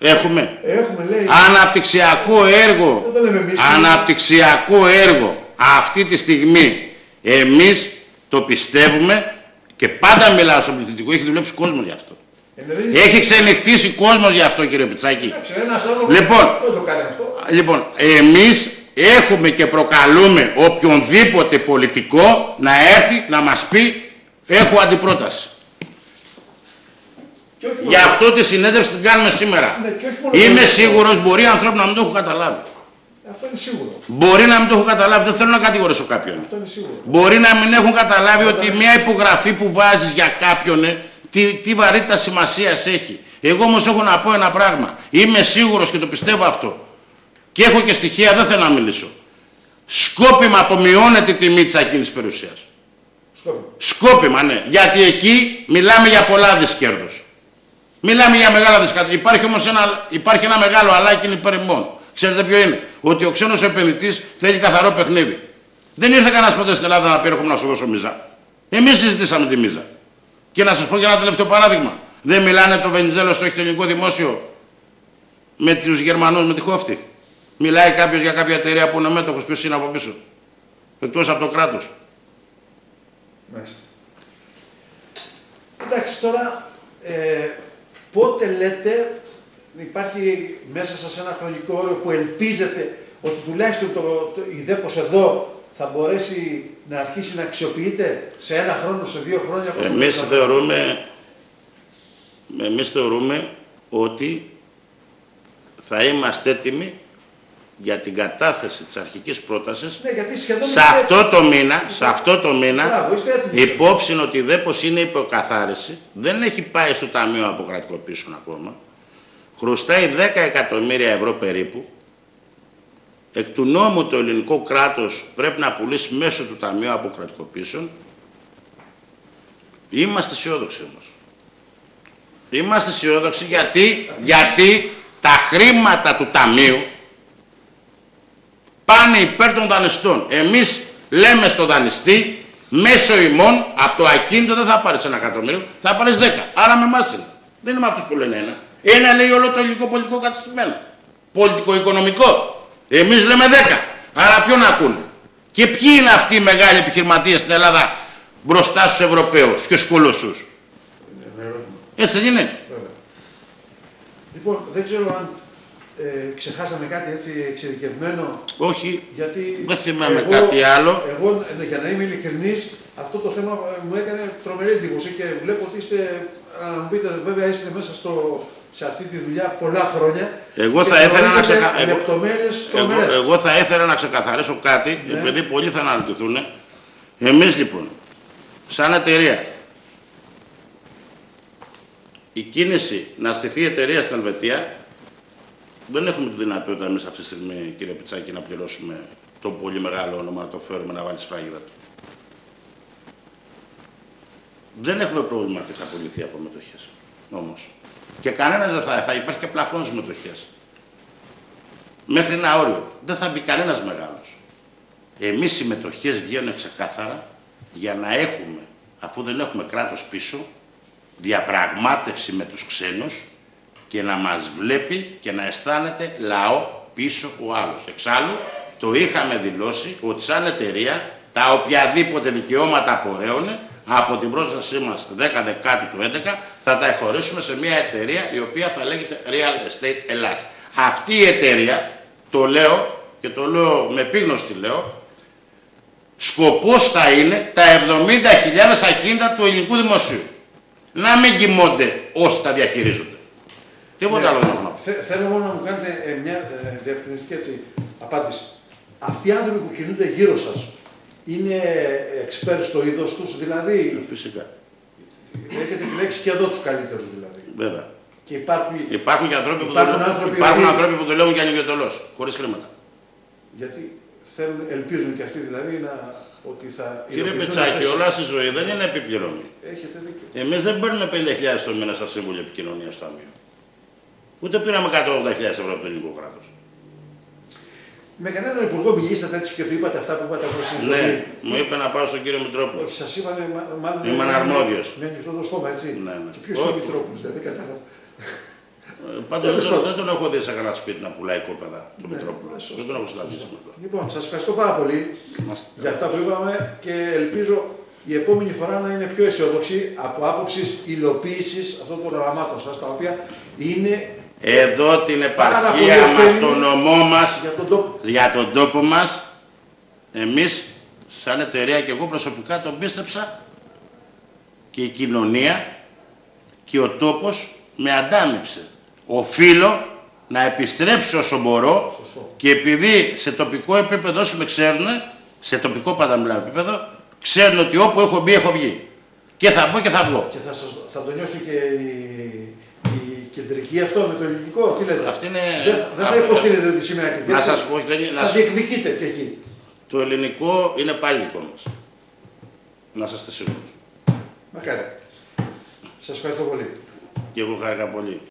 Έχουμε. Έχουμε, λέει, Αναπτυξιακό έργο, Δεν το λέμε εμείς. αναπτυξιακό έργο αυτή τη στιγμή εμείς το πιστεύουμε και πάντα μιλάω στον πληθυντικό, έχει δουλέψει κόσμος γι' αυτό. ε, δεν είναι- Έχει ξενυχτήσει κόσμος γι' αυτό κύριε Πιτσάκη. Εντάξει, ένας άνθρωπος Λοιπόν. δεν το κάνει αυτό. Λοιπόν, εμείς έχουμε και προκαλούμε οποιονδήποτε πολιτικό να έρθει να μας πει έχω αντιπρόταση. Και όχι Γι' μόνο- αυτό τη συνέντευξη την κάνουμε σήμερα. Ναι, και όχι μόνο Είμαι αυτό. σίγουρος μπορεί άνθρωποι να μην το έχουν καταλάβει. Αυτό είναι σίγουρο. Μπορεί να μην το έχουν καταλάβει, δεν θέλω να κατηγορήσω κάποιον. Αυτό είναι σίγουρο. Μπορεί να μην έχουν καταλάβει ότι μια υπογραφή που βάζεις για κάποιον ε, τι, τι βαρύτητα σημασίας έχει. Εγώ όμως έχω να πω ένα πράγμα. Είμαι σίγουρος και το πιστεύω αυτό. Και έχω και στοιχεία, δεν θέλω να μιλήσω. Σκόπιμα απομειώνεται η τιμή της ακίνητης περιουσίας. Σκόπιμο. Σκόπιμα, ναι. Γιατί εκεί μιλάμε για πολλά δις κέρδος. Μιλάμε για μεγάλα δις Υπάρχει όμως ένα, υπάρχει ένα μεγάλο αλάκι είναι υπέρ ημών. Ξέρετε ποιο είναι; Ότι ο ξένος επενδυτής θέλει καθαρό παιχνίδι. Δεν ήρθε κανένας ποτέ στην Ελλάδα να πει έρχομαι να σου δώσω μίζα. Εμείς συζητήσαμε τη μίζα. Και να σας πω και ένα τελευταίο παράδειγμα. Δεν μιλάνε το Βενιζέλο στο έχει το ελληνικό δημόσιο με τους Γερμανούς, με τη Χόφτη. Μιλάει κάποιος για κάποια εταιρεία που είναι μέτοχος, ποιος είναι από πίσω. Εκτός από το κράτος. Μάλιστα. Εντάξει, τώρα, ε, πότε λέτε, υπάρχει μέσα σας ένα χρονικό όριο που ελπίζετε ότι τουλάχιστον το, το, η ΔΕΠΟΣ εδώ θα μπορέσει να αρχίσει να αξιοποιείται σε ένα χρόνο, σε δύο χρόνια. πώς το Εμείς λέτε. θεωρούμε, εμείς θεωρούμε ότι θα είμαστε έτοιμοι για την κατάθεση της αρχικής πρότασης Ναι, γιατί σχεδόν... σε αυτό το μήνα, σε αυτό το μήνα, Μπράβο, είστε έτοιμοι. υπόψη ότι η ΔΕΠΟΣ είναι υποκαθάριση, δεν έχει πάει στο Ταμείο Αποκρατικοποίησεων ακόμα, χρωστάει 10 εκατομμύρια ευρώ περίπου, εκ του νόμου το ελληνικό κράτος πρέπει να πουλήσει μέσω του Ταμείου Αποκρατικοποίησεων, είμαστε αισιόδοξοι όμως. Είμαστε αισιόδοξοι γιατί, γιατί τα χρήματα του Ταμείου πάνε υπέρ των δανειστών. Εμείς λέμε στον δανειστή, μέσω ημών, από το ακίνητο δεν θα πάρεις ένα εκατομμύριο, θα πάρεις δέκα. Άρα με εμάς είναι. Δεν είναι με αυτούς που λένε ένα. Ένα λέει όλο το ελληνικό πολιτικό καταστημένο. Πολιτικό-οικονομικό. Εμείς λέμε δέκα. Άρα ποιον ακούνε; Και ποιοι είναι αυτοί οι μεγάλοι επιχειρηματίες στην Ελλάδα μπροστά στους Ευρωπαίους και στους κολοσσούς; Έτσι δεν είναι. Λοιπόν, δεν ξέρω αν ε, ξεχάσαμε κάτι έτσι εξειδικευμένο; Όχι, Γιατί δεν θυμάμαι κάτι άλλο. Εγώ, ε, για να είμαι ειλικρινής, αυτό το θέμα ε, μου έκανε τρομερή εντύπωση και βλέπω ότι είστε, να μου πείτε, βέβαια είστε μέσα στο, σε αυτή τη δουλειά πολλά χρόνια. Εγώ και θα ήθελα να γνωρίζετε ξεκα- εγώ- λεπτομέρειες Εγώ, τρομερές. εγώ θα ήθελα να ξεκαθαρίσω κάτι, Ναι. επειδή πολλοί θα αναρωτηθούν. Εμείς λοιπόν, σαν εταιρεία, η κίνηση να στηθεί η εταιρεία στην Ελβετία, δεν έχουμε τη δυνατότητα εμείς αυτή τη στιγμή, κύριε Πιτσάκη, να πληρώσουμε το πολύ μεγάλο όνομα, να το φέρουμε να βάλει τη σφράγιδα του. Δεν έχουμε πρόβλημα ότι θα απολυθεί από μετοχές, όμως. Και κανένας δεν θα, θα υπάρχει και πλαφόν στις μετοχές μέχρι ένα όριο. Δεν θα μπει κανένας μεγάλος. Εμείς οι μετοχές βγαίνουν ξεκάθαρα για να έχουμε, αφού δεν έχουμε κράτος πίσω, διαπραγμάτευση με τους ξένους και να μας βλέπει και να αισθάνεται λαό πίσω ο άλλος. Εξάλλου, το είχαμε δηλώσει ότι σαν εταιρεία τα οποιαδήποτε δικαιώματα απορρέουν από την πρότασή μας 10 Δεκάτου του 11 θα τα εχωρίσουμε σε μια εταιρεία η οποία θα λέγεται Real Estate Ελλάς. Αυτή η εταιρεία, το λέω και το λέω με επίγνωστη λέω, σκοπός θα είναι τα 70.000 ακίνητα του ελληνικού δημοσίου. Να μην κοιμώνται όσοι τα διαχειρίζονται. Τίποτα Ναι. άλλο δεν έχω να πω. Θε- Θέλω μόνο να μου κάνετε ε, μια ε, διευκρινιστική έτσι, απάντηση. Αυτοί οι άνθρωποι που κινούνται γύρω σας είναι εξπέρ στο είδος τους, δηλαδή; Φυσικά. έχετε επιλέξει και εδώ τους καλύτερους δηλαδή. Βέβαια. Και υπάρχουν, Υπάρχουν και άνθρωποι που, Υπάρχουν δουλεύουν- άνθρωποι υπάρχουν οι οποίοι- άνθρωποι που δουλεύουν για ανιδιοτελώς, χωρίς χρήματα. γιατί θέλουν, ελπίζουν και αυτοί δηλαδή να, ότι θα Κύριε υλοποιηθούν Πετσάκη, αυτές- όλα στη ζωή δεν είναι επιπληρωμή. Έχετε δίκιο. Εμείς δεν παίρνουμε 50.000 το μήνα στα Σύμβουλο Επικοινωνίας στο Ταμείο. Ούτε πήραμε 180.000 ευρώ από το ελληνικό κράτος. Με κανέναν υπουργό μιλήσατε έτσι και του είπατε αυτά που είπατε από στην Ναι, μου είπε να πάω στον κύριο Μητρόπουλο. Όχι, σας είπανε μα- μάλλον. Ήμουν με- αρμόδιος. Με ανοιχτό το στόμα, έτσι. Ναι, ναι. Και ποιος είναι ο Όχι. Μητρόπουλος, δηλαδή δεν κατάλαβα. Πάντως Τέλος δεν, πάντων. δεν τον έχω δει σε κανένα σπίτι να πουλάει κόπεδα το Ναι, Μητρόπουλο. ναι, σωστό, Δεν τον έχω συναντήσει. σωστό. Λοιπόν, σας ευχαριστώ πάρα πολύ Μας- για αυτά που είπαμε και ελπίζω η επόμενη φορά να είναι πιο αισιοδοξή από άποψης υλοποίησης αυτών των οραμάτων σας, τα οποία είναι Εδώ την πολύ επαρχία μας, ωφέλιμη. τον νομό μας, για τον τόπο. για τον τόπο μας, εμείς σαν εταιρεία και εγώ προσωπικά τον πίστεψα και η κοινωνία και ο τόπος με αντάμυψε. Οφείλω να επιστρέψω όσο μπορώ Σωστό. και επειδή σε τοπικό επίπεδο όσοι με ξέρουν, σε τοπικό πάντα μιλάω επίπεδο, ξέρουν ότι όπου έχω μπει έχω βγει. Και θα μπω και θα βγω. Και θα, σας, θα το νιώσει και η, η κεντρική αυτό με το ελληνικό. Τι λέτε. Αυτή είναι- Δεν, δεν θα αυτό- υποστηρίζετε τη σημαία Να σας πω, όχι, δεν είναι- να Θα σας- διεκδικείτε και εκεί. Το ελληνικό είναι πάλι δικό μας. Να είστε σίγουροι. Μακάρι. Σας ευχαριστώ πολύ. Και εγώ χάρηκα πολύ.